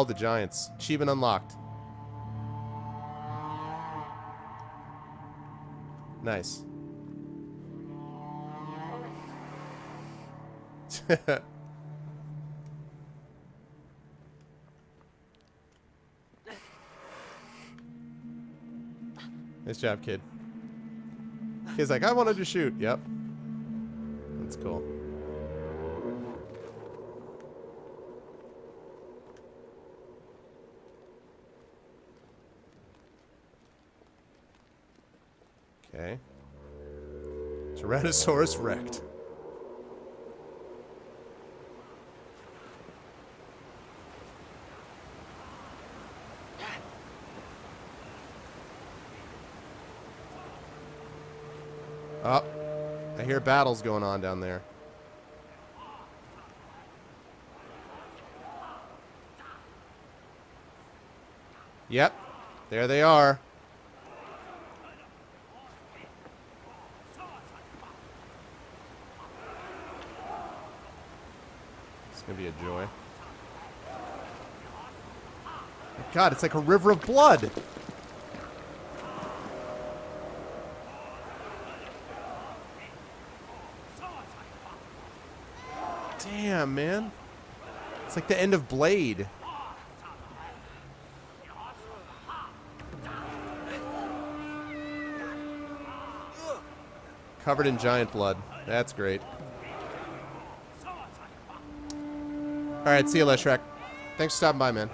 Speaker 1: Call the Giants. Achievement unlocked. Nice. nice job, kid. He's like, I wanted to shoot. Yep. That's cool. Okay. Tyrannosaurus wrecked. Up. Oh, I hear battles going on down there. Yep. There they are. Going to be a joy. God, it's like a river of blood. Damn, man. It's like the end of Blade. Covered in giant blood. That's great. Alright, see you, Leshrac. Thanks for stopping by, man.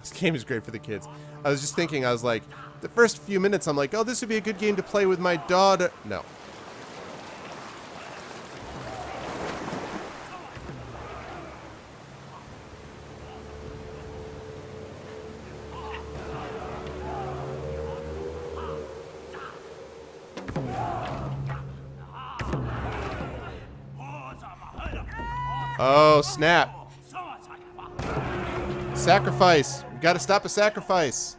Speaker 1: This game is great for the kids. I was just thinking, I was like, the first few minutes, I'm like, oh, this would be a good game to play with my daughter. No. Oh, snap. Sacrifice. We gotta stop a sacrifice.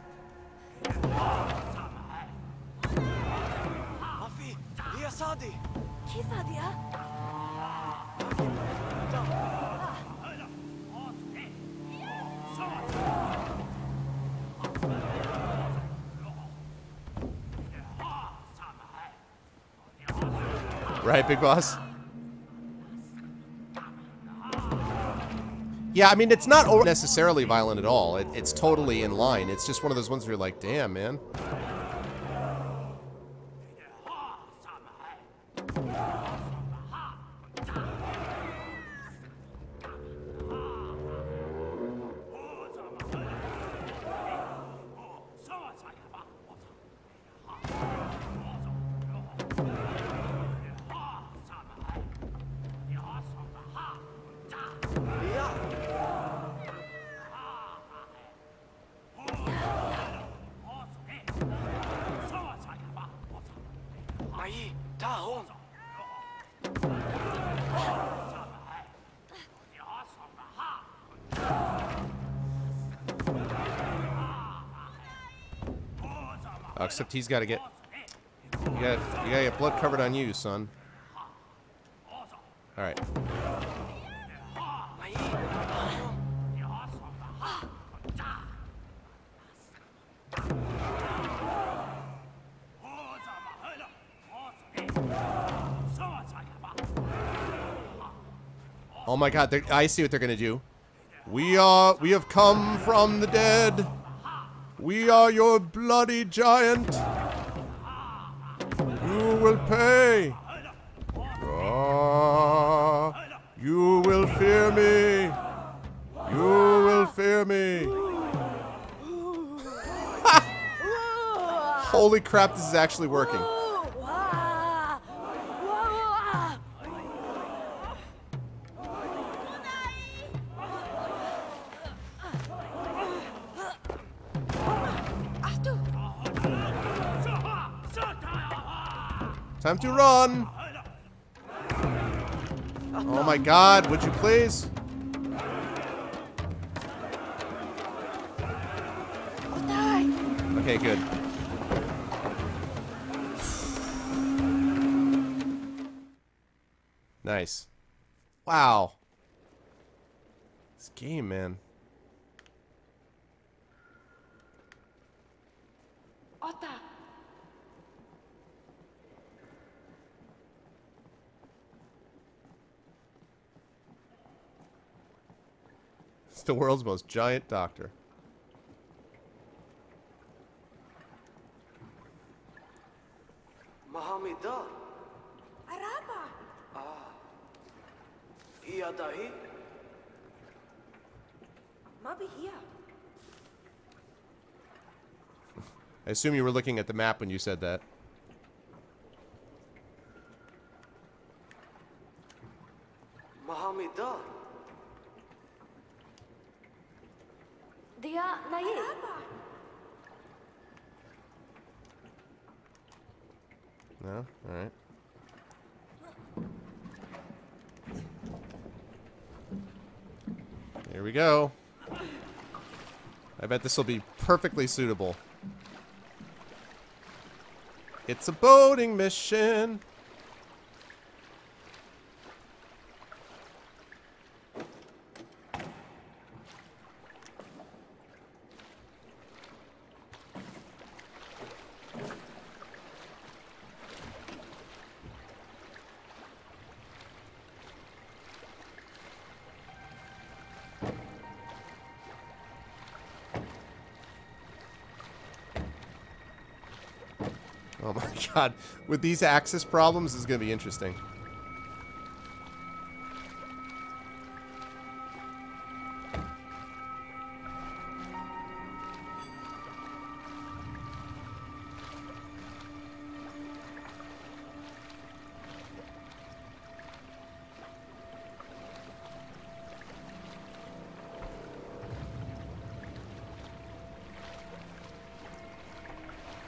Speaker 1: Right, big boss? Yeah, I mean, it's not necessarily violent at all. It, it's totally in line. It's just one of those ones where you're like, damn, man. He's got to get. You got to get blood covered on you, son. All right. Oh my god, I see what they're gonna do. We are, we have come from the dead. We are your bloody giant. You will pay. Ah, you will fear me. You will fear me. Holy crap! This is actually working. Time to run. Oh my God! Would you please? Okay, good. Nice. Wow. This game, man.
Speaker 3: Otta!
Speaker 1: It's the world's most giant doctor.
Speaker 2: Mahamida.
Speaker 3: Araba. Ah. Mabi.
Speaker 1: I assume you were looking at the map when you said that. This will be perfectly suitable. It's a boating mission. God. With these axis problems, this is going to be interesting.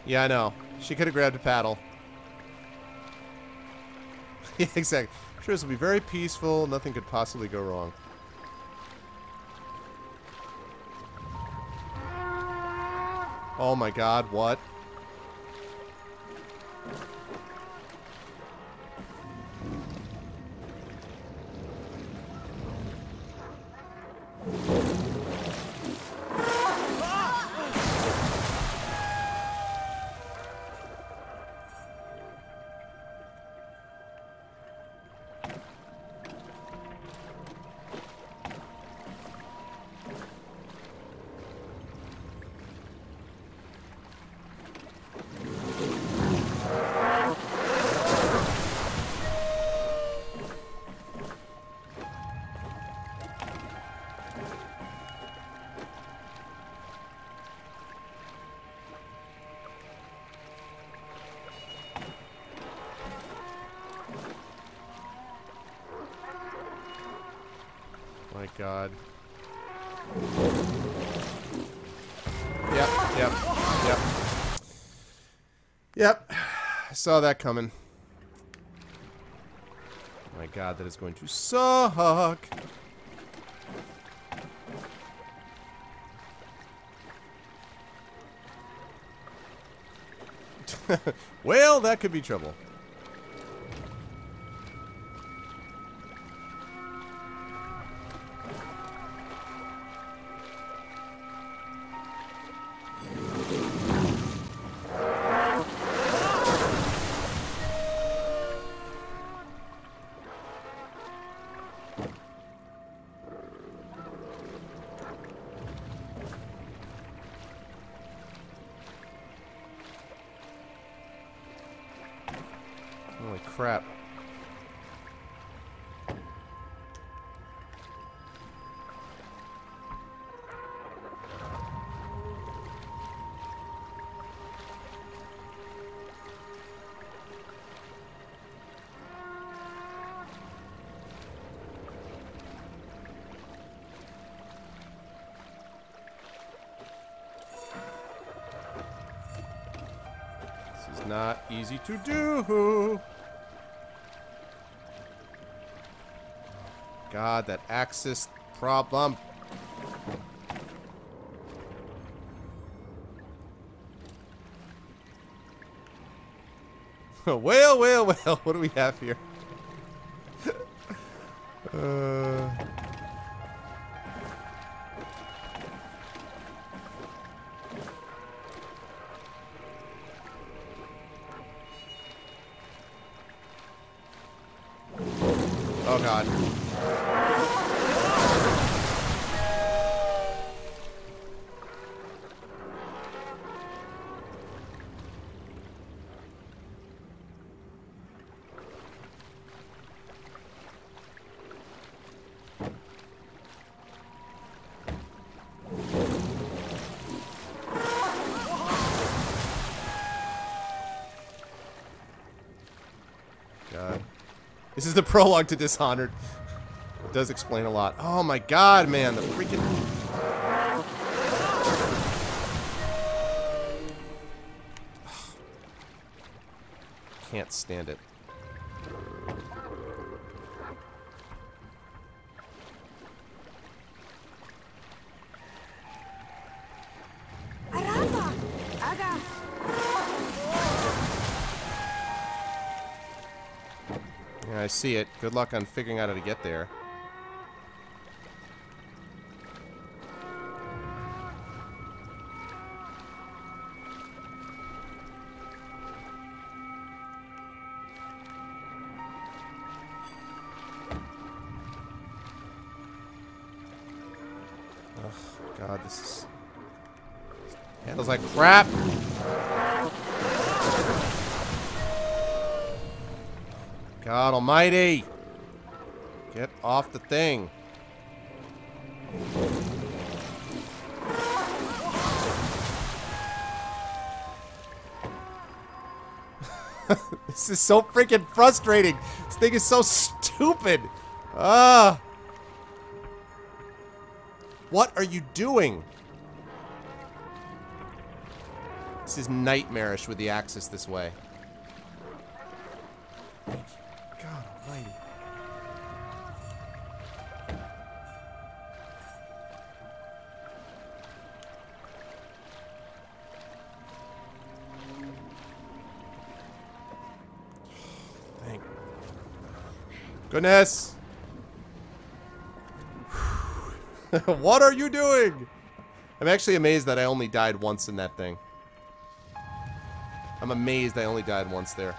Speaker 1: Yeah, I know. She could have grabbed a paddle. yeah, exactly. Sure, this will be very peaceful. Nothing could possibly go wrong. Oh my god, what? God. Yep, yep, yep. Yep. I saw that coming. My god, that is going to suck. well, that could be trouble. To do. God, that axis problem. well, well, well. What do we have here? uh... is the prologue to Dishonored. It does explain a lot. Oh my god, man, the freaking... Can't stand it. See it. Good luck on figuring out how to get there. Ugh, God, this is... Handles like crap! God almighty! Get off the thing. this is so freaking frustrating. This thing is so stupid. Ah. What are you doing? This is nightmarish with the axis this way. Goodness. what are you doing? I'm actually amazed that I only died once in that thing. I'm amazed I only died once there.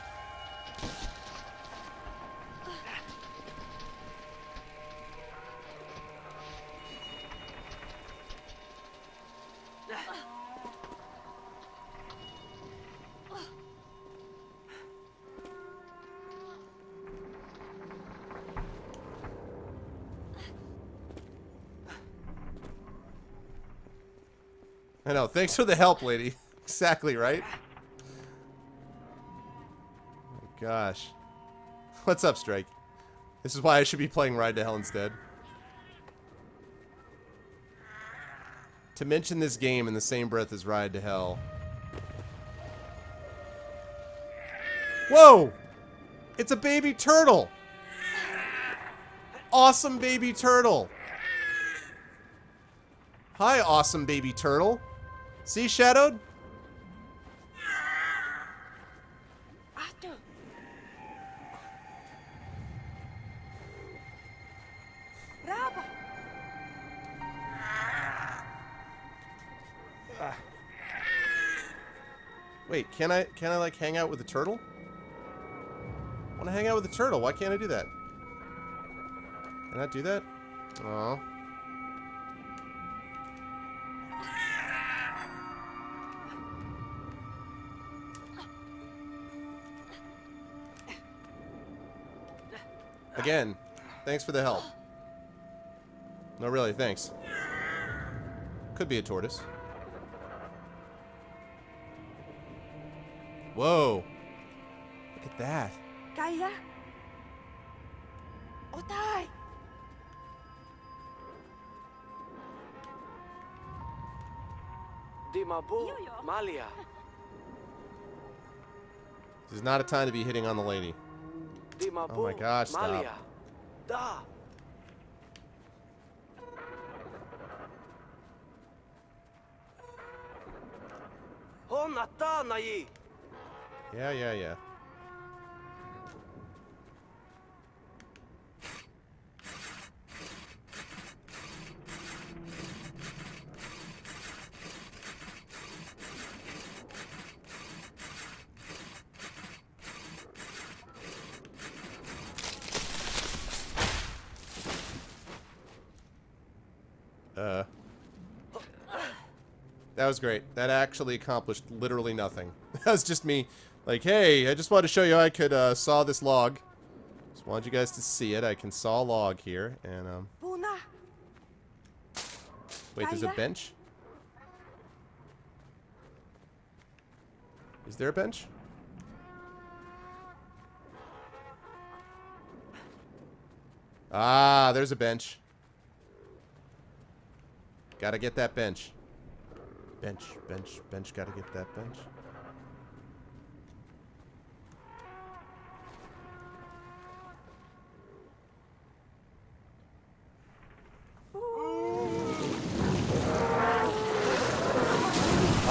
Speaker 1: Thanks for the help, lady. exactly, right? Oh, gosh. What's up, Strike? This is why I should be playing Ride to Hell instead. To mention this game in the same breath as Ride to Hell. Whoa! It's a baby turtle! Awesome baby turtle! Hi, awesome baby turtle. See, Shadowed? Wait, can I can I like hang out with the turtle? I want to hang out with the turtle. Why can't I do that? Can I do that? Oh. Again, thanks for the help. No, really, thanks. Could be a tortoise. Whoa. Look at that.
Speaker 3: Kaya! Otai!
Speaker 2: Di mabu, Malia.
Speaker 1: This is not a time to be hitting on the lady. Oh my gosh, stop.
Speaker 2: Da. Nai.
Speaker 1: Yeah, yeah, yeah. Uh. That was great. That actually accomplished literally nothing. That was just me, like, hey, I just wanted to show you I could uh, saw this log. Just wanted you guys to see it. I can saw a log here, and um, wait, there's a bench. Is there a bench? Ah, there's a bench. Gotta get that bench. Bench, bench, bench. Gotta get that bench.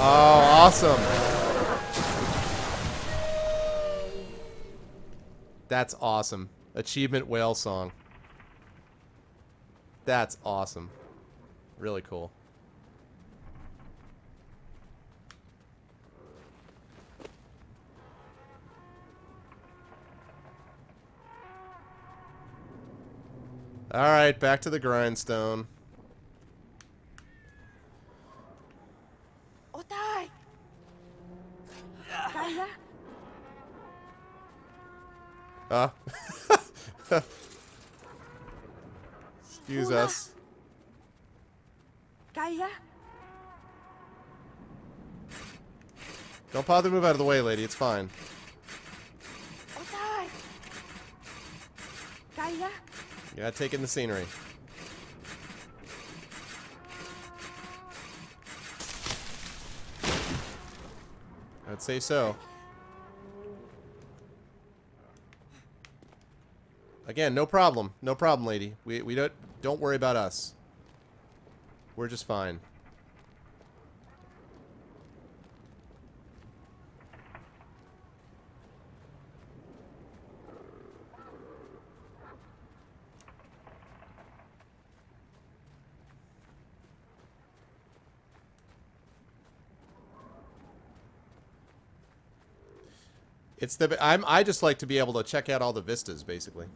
Speaker 1: Oh, awesome. That's awesome. Achievement whale song. That's awesome. Really cool. Alright, back to the grindstone.
Speaker 3: Otai! Kaya?
Speaker 1: Ah. Excuse us.
Speaker 3: Kaya?
Speaker 1: Don't bother to move out of the way, lady. It's fine.
Speaker 3: Otai! Kaya?
Speaker 1: You gotta take in the scenery. I'd say so. Again, no problem. No problem, lady. We we don't don't worry about us. We're just fine. It's the I'm I just like to be able to check out all the vistas basically.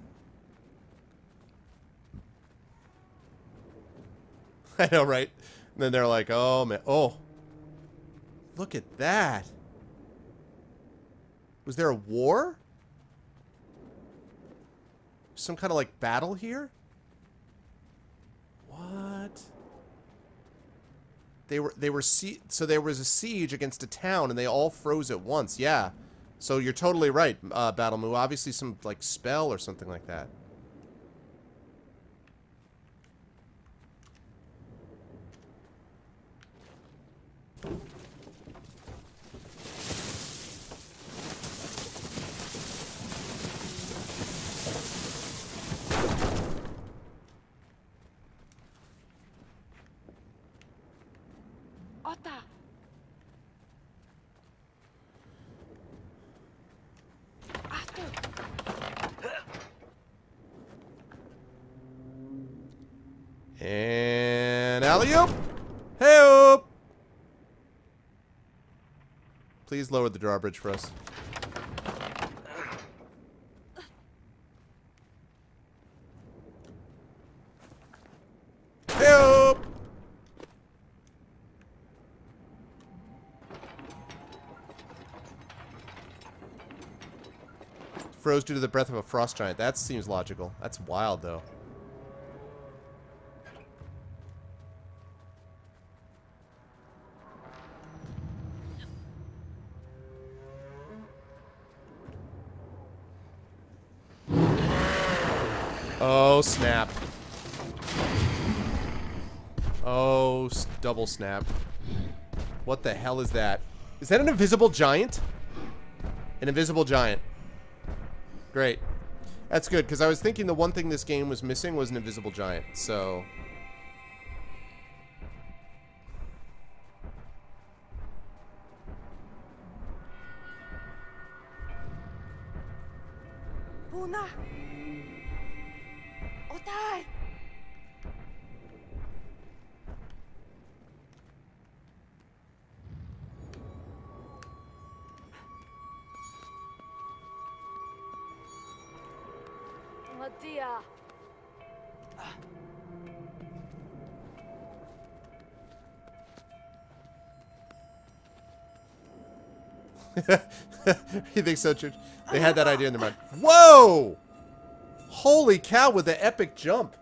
Speaker 1: I know, right? And then they're like, "Oh man, oh, look at that! Was there a war? Some kind of like battle here? What? They were they were so there was a siege against a town and they all froze at once. Yeah. So you're totally right, uh, Battle Moo. Obviously some like spell or something like that. Lower the drawbridge for us. Hey-oop! Froze due to the breath of a frost giant. That seems logical. That's wild, though. Oh, snap. Oh, double snap. What the hell is that? Is that an invisible giant? An invisible giant. Great. That's good, because I was thinking the one thing this game was missing was an invisible giant, so... you think so, Church? They had that idea in their mind. Whoa! Holy cow, with the epic jump.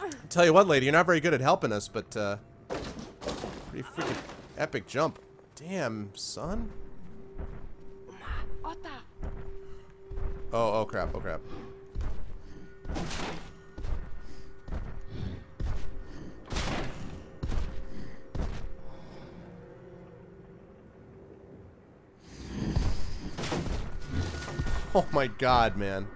Speaker 1: I'll Tell you what, lady, you're not very good at helping us, but, uh... Pretty freaking epic jump. Damn, son. Oh, oh crap, oh crap. Oh my god, man.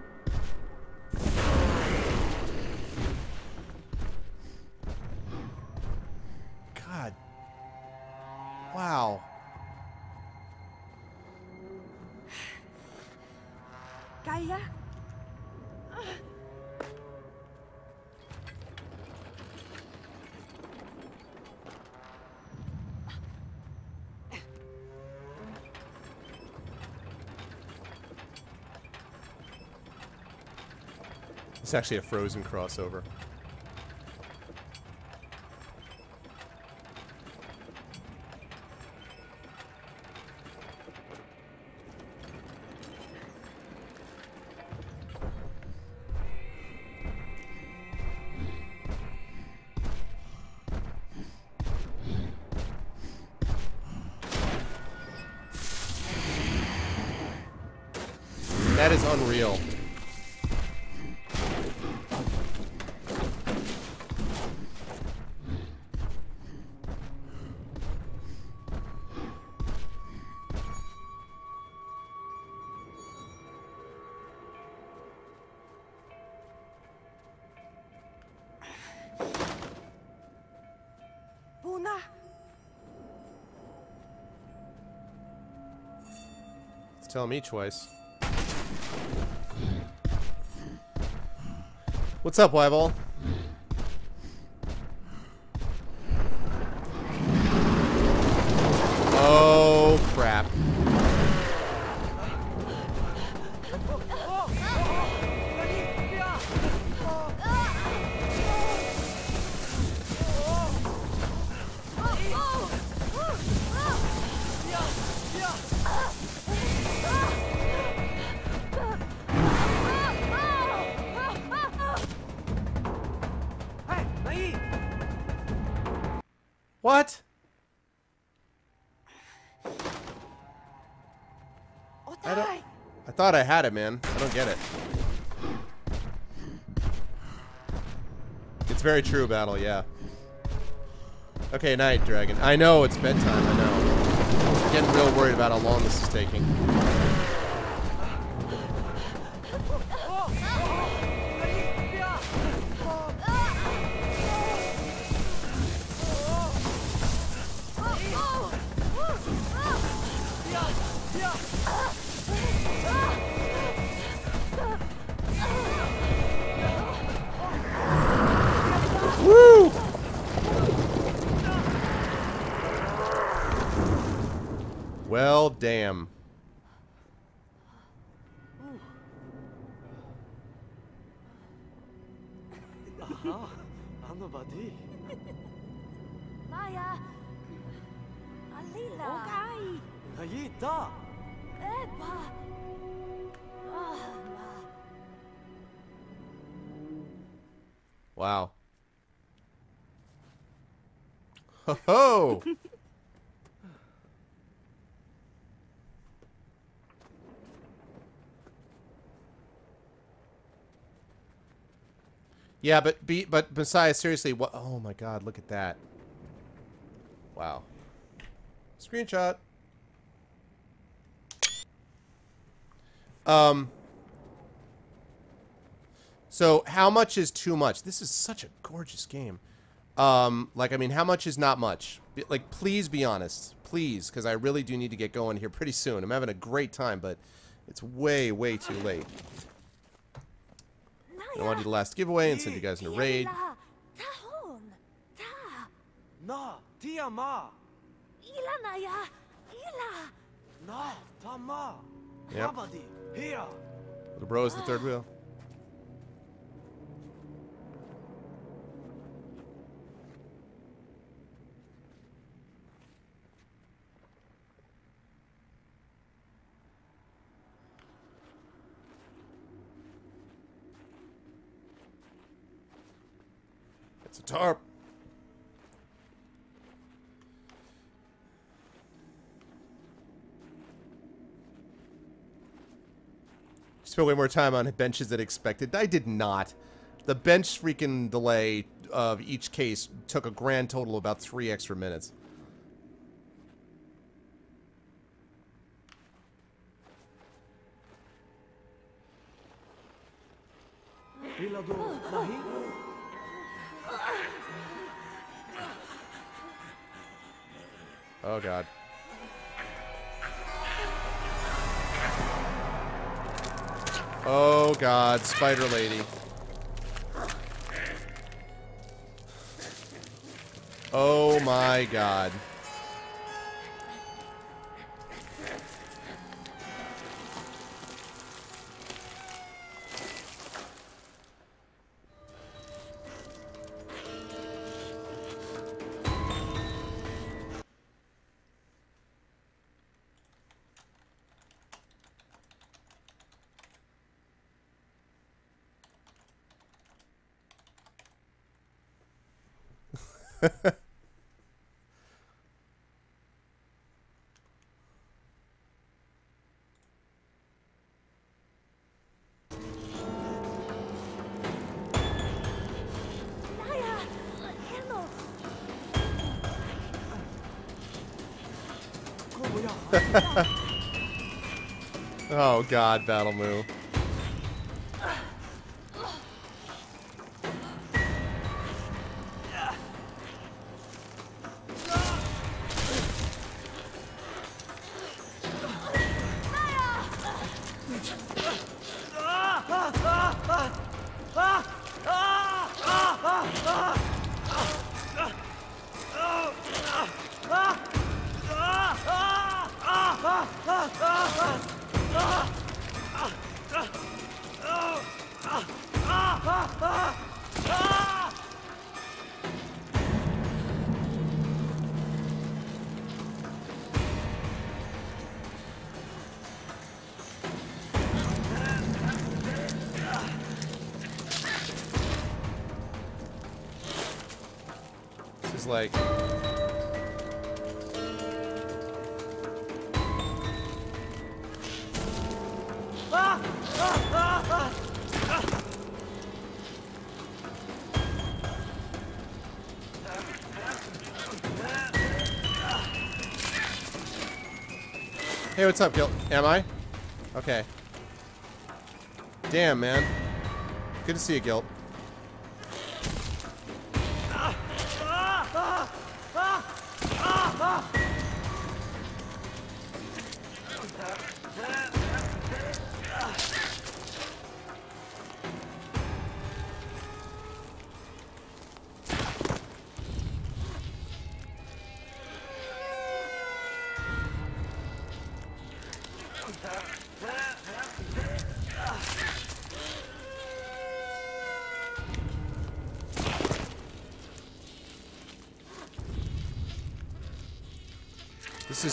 Speaker 1: It's actually a frozen crossover. Telling me twice. What's up, Wyvall? What? I don't- I thought I had it, man. I don't get it. It's very true, Battle, yeah. Okay, night, Dragon. I know, it's bedtime, I know. I'm getting real worried about how long this is taking. Well, damn.
Speaker 2: Aha, ano?
Speaker 3: Maya! Alila! Okay!
Speaker 2: Nai, da!
Speaker 3: Epa! Ah.
Speaker 1: Wow. Ho ho! yeah, but be but Messiah, seriously, what? Oh my God, look at that! Wow. Screenshot. Um. So, how much is too much? This is such a gorgeous game. Um, like, I mean, how much is not much? Like, please be honest. Please, because I really do need to get going here pretty soon. I'm having a great time, but it's way, way too late. I want to do the last giveaway and send you guys in a raid.
Speaker 3: Ila! Tahon! Ta!
Speaker 2: Na, tia ma!
Speaker 3: Ila naya! Ila!
Speaker 2: Na, ta!
Speaker 1: Yep. Little bro is the third ah. wheel. It's a tarp. Spent way more time on benches than expected. I did not. The bench freaking delay of each case took a grand total of about three extra minutes. Oh god. Oh god, Spider Lady. Oh my god. Oh god, Battle Moo. Up, Gil? Am I? Okay. Damn, man. Good to see you, Guilt.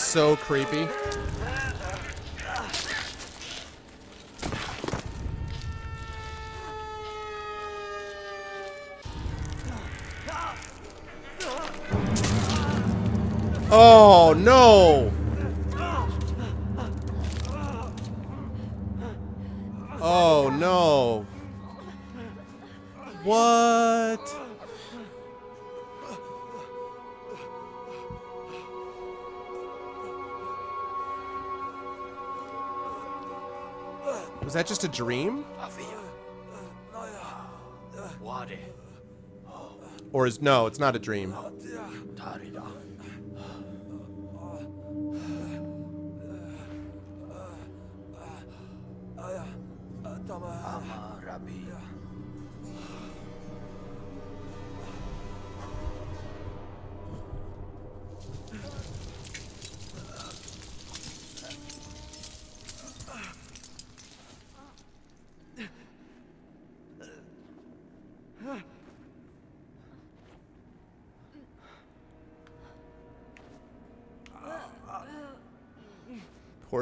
Speaker 1: So creepy. Oh no! Just a dream? Or is no, it's not a dream.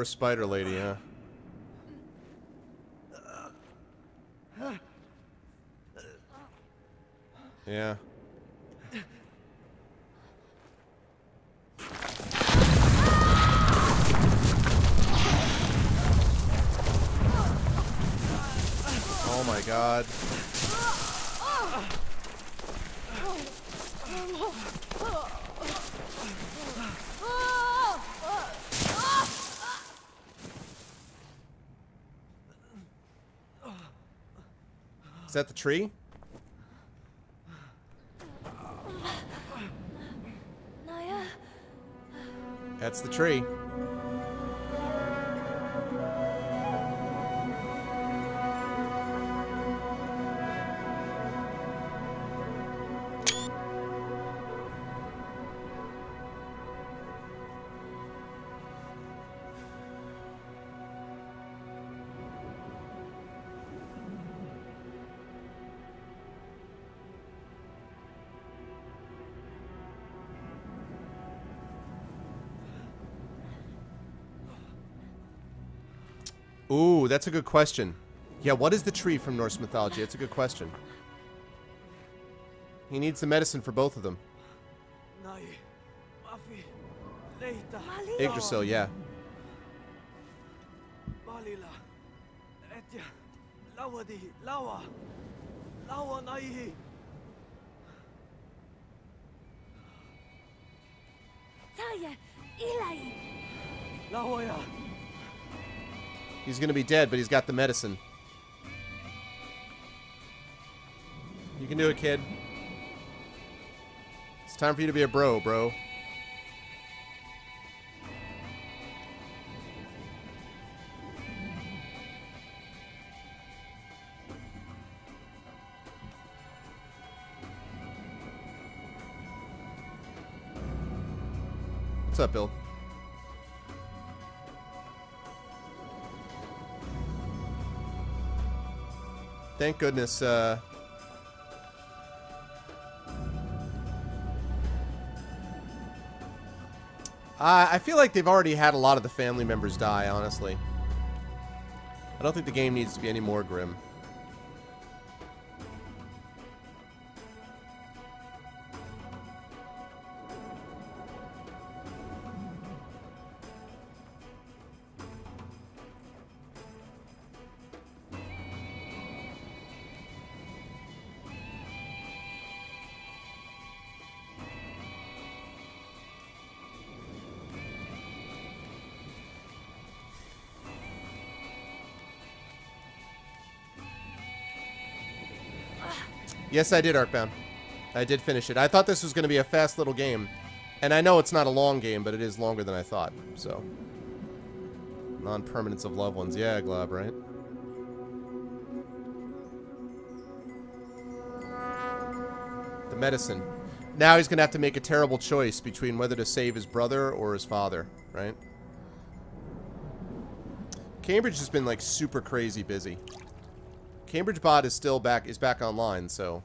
Speaker 1: Spider lady, huh? Yeah. Oh my god. Is that the tree? That's the tree. Ooh, that's a good question. Yeah, what is the tree from Norse mythology? That's a good question. He needs the medicine for both of them.
Speaker 2: Nai. Mafi. Leita.
Speaker 3: Malia.
Speaker 1: Yggdrasil, yeah. He's gonna be dead, but he's got the medicine. You can do it, kid. It's time for you to be a bro, bro. Thank goodness, uh... I I feel like they've already had a lot of the family members die, honestly. I don't think the game needs to be any more grim. Yes, I did, Arcbound. I did finish it. I thought this was going to be a fast little game. And I know it's not a long game, but it is longer than I thought, so. Non-permanence of loved ones. Yeah, Glob, right? The medicine. Now he's going to have to make a terrible choice between whether to save his brother or his father, right? Cambridge has been, like, super crazy busy. Cambridge bot is still back is back online, so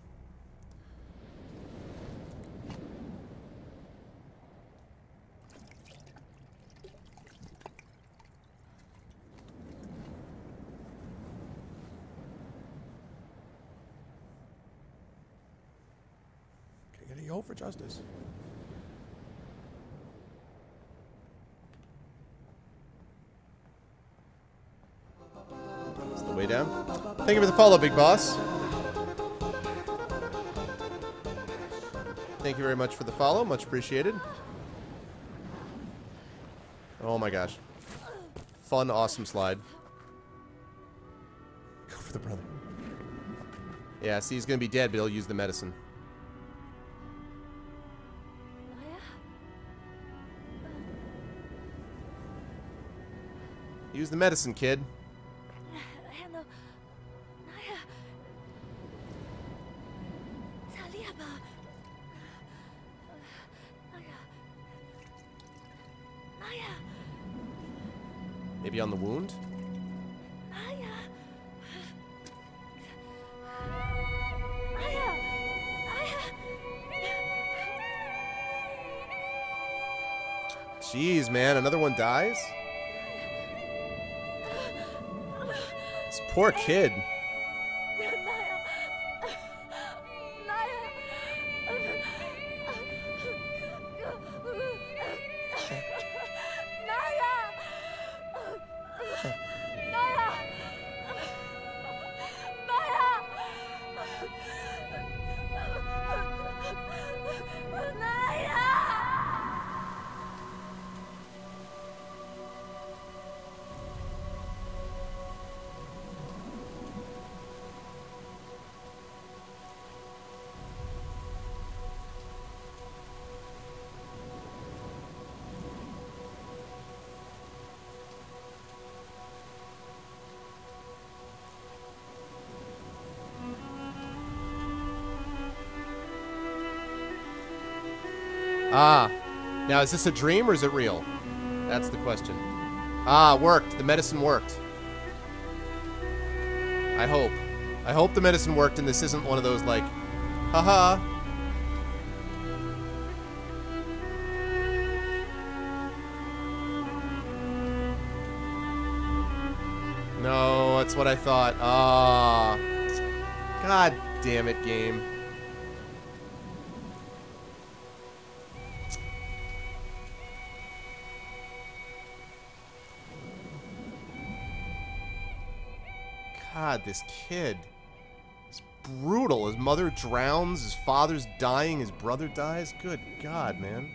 Speaker 1: Can I get a yo for justice? The way down. Thank you for the follow, big boss. Thank you very much for the follow. Much appreciated. Oh my gosh. Fun, awesome slide. Go for the brother. Yeah, see, he's going to be dead, but he'll use the medicine. Use the medicine, kid.
Speaker 3: Heno. Naya. Taliaba. Naya. Naya.
Speaker 1: Maybe on the wound? Jeez, man, another one dies? Poor kid. Is this a dream or is it real? That's the question. Ah, worked. The medicine worked. I hope. I hope the medicine worked and this isn't one of those, like, haha. No, that's what I thought. Ah. God damn it, game. This kid. It's brutal. His mother drowns, his father's dying, his brother dies. Good God, man.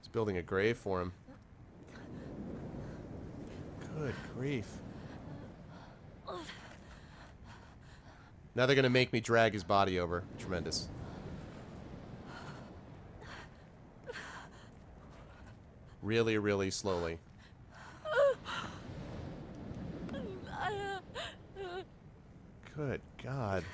Speaker 1: He's building a grave for him. Good grief. Now they're gonna make me drag his body over. Tremendous. Really, really slowly. Good God.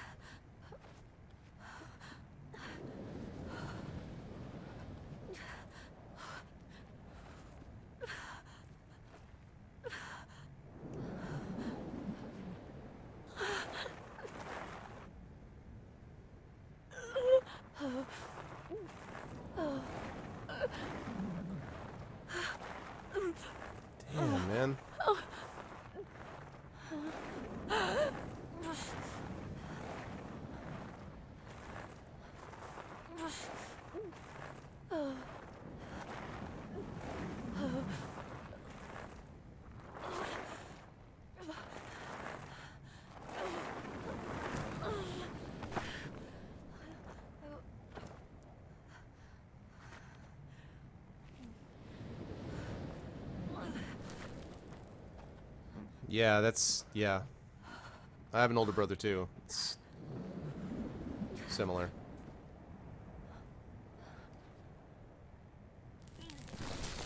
Speaker 1: Damn, man. Yeah, that's yeah. I have an older brother too. It's similar.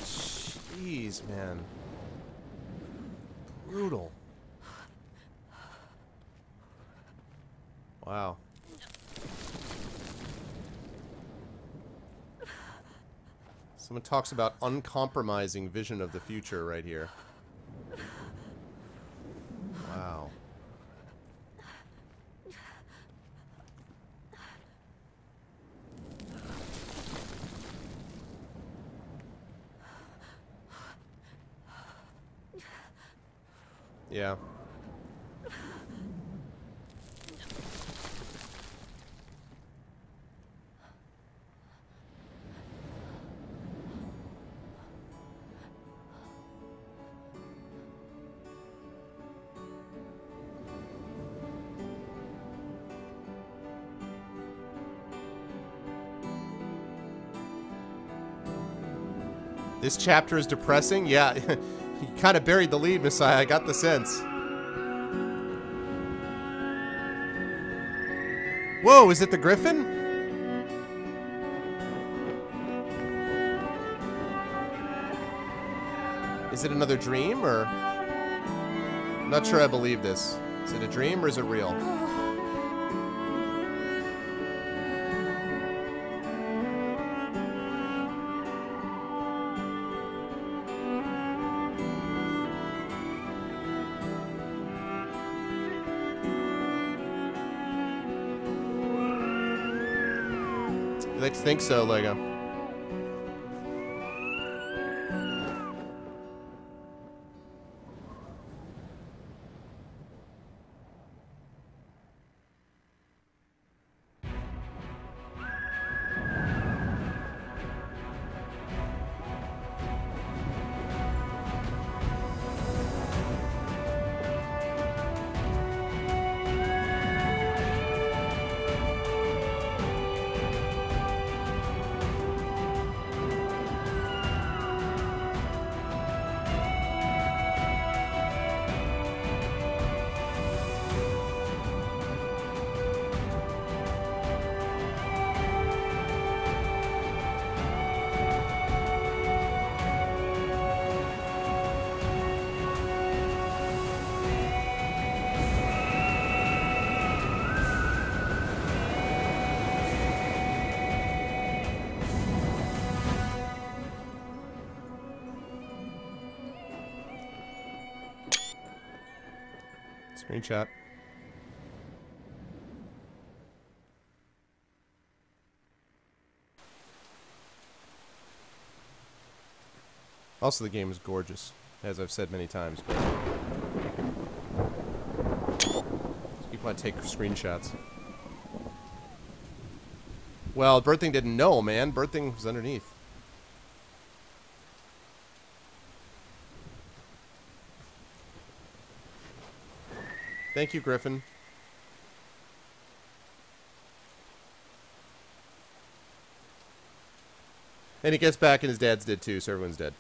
Speaker 1: Jeez, man. Brutal. Wow. Someone talks about uncompromising vision of the future right here. This chapter is depressing? Yeah, you kind of buried the lead, Messiah. I got the sense. Whoa, is it the Griffin? Is it another dream, or... I'm not sure I believe this. Is it a dream, or is it real? Think so, Lego. Screenshot. Also, the game is gorgeous, as I've said many times. But people want to take screenshots. Well, Birthing didn't know, man. Birthing was underneath. Thank you, Griffin. And he gets back, and his dad's dead too, so everyone's dead.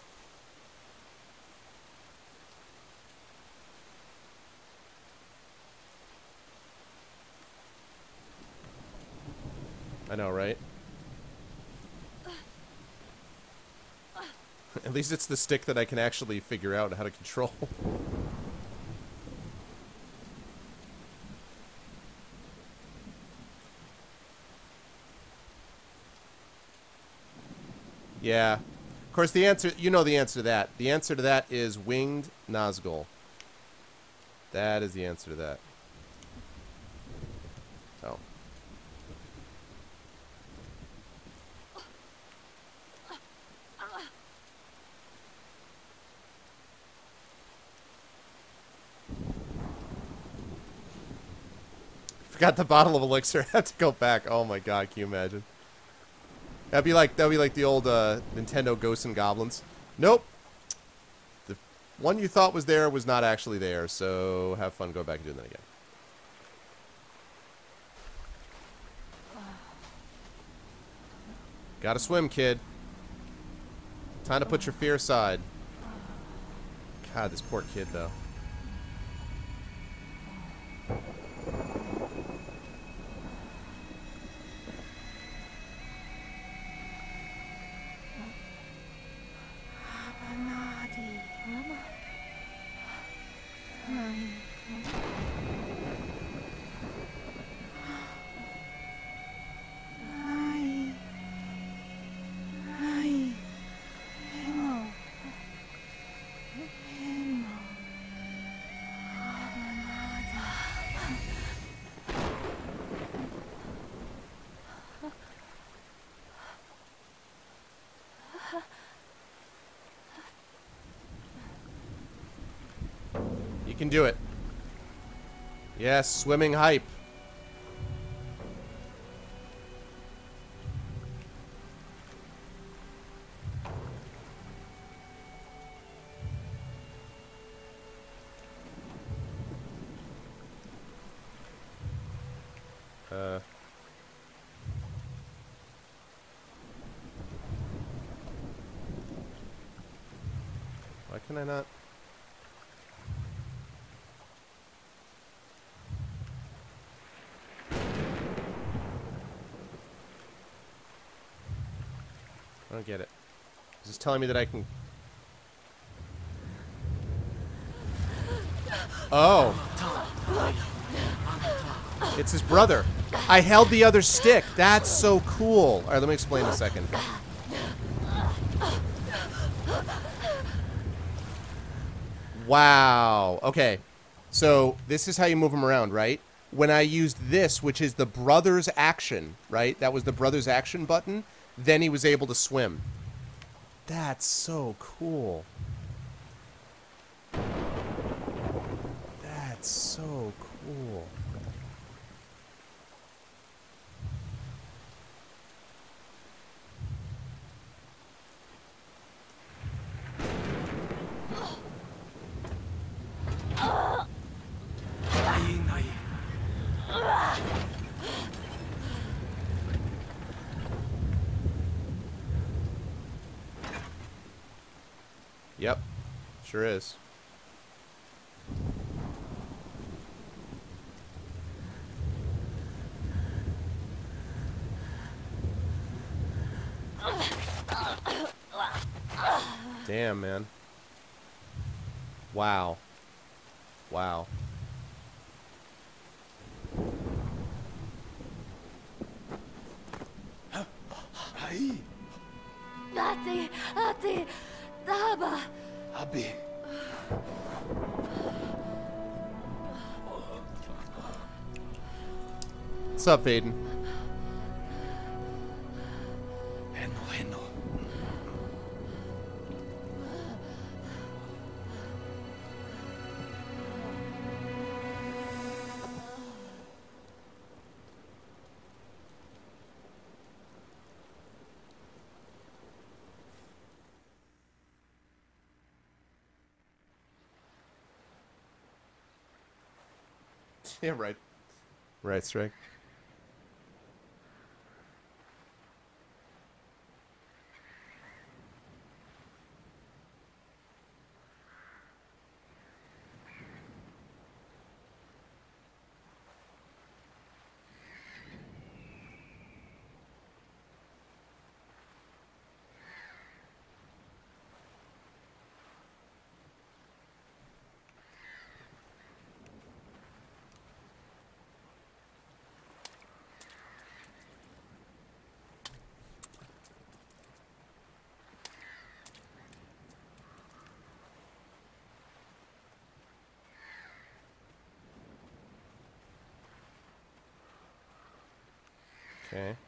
Speaker 1: I know, right? At least it's the stick that I can actually figure out how to control. yeah. Of course, the answer, you know the answer to that. The answer to that is winged Nazgul. That is the answer to that. Oh. Forgot the bottle of elixir. I have to go back. Oh my god, can you imagine? That'd be like that'd be like the old uh, Nintendo Ghosts and Goblins. Nope. The one you thought was there was not actually there, so have fun going back and doing that again. Gotta swim, kid. Time to put your fear aside. God, this poor kid, though. Do it. Yes, swimming hype. Telling me that I can... Oh. It's his brother. I held the other stick. That's so cool. All right, let me explain in a second. Wow. Okay. So this is how you move him around, right? When I used this, which is the brother's action, right? That was the brother's action button. Then he was able to swim. That's so cool. That's so cool. Sure is. Up, Aiden? Yeah, right. Right, Strike. Okay.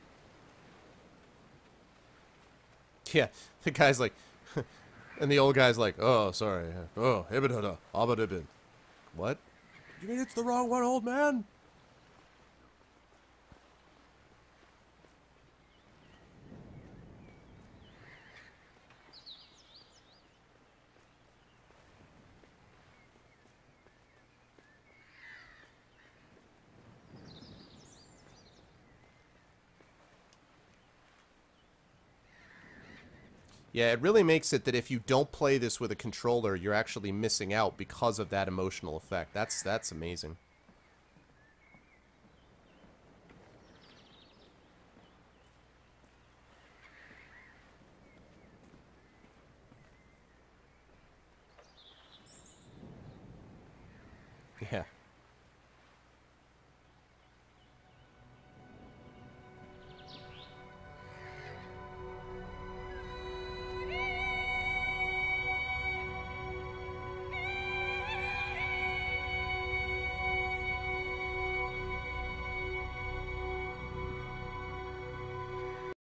Speaker 1: Yeah, the guy's like, and the old guy's like, oh, sorry. Oh, ibidada, abadibid. What? You mean it's the wrong one, old man? Yeah, it really makes it that if you don't play this with a controller, you're actually missing out because of that emotional effect. That's that's amazing.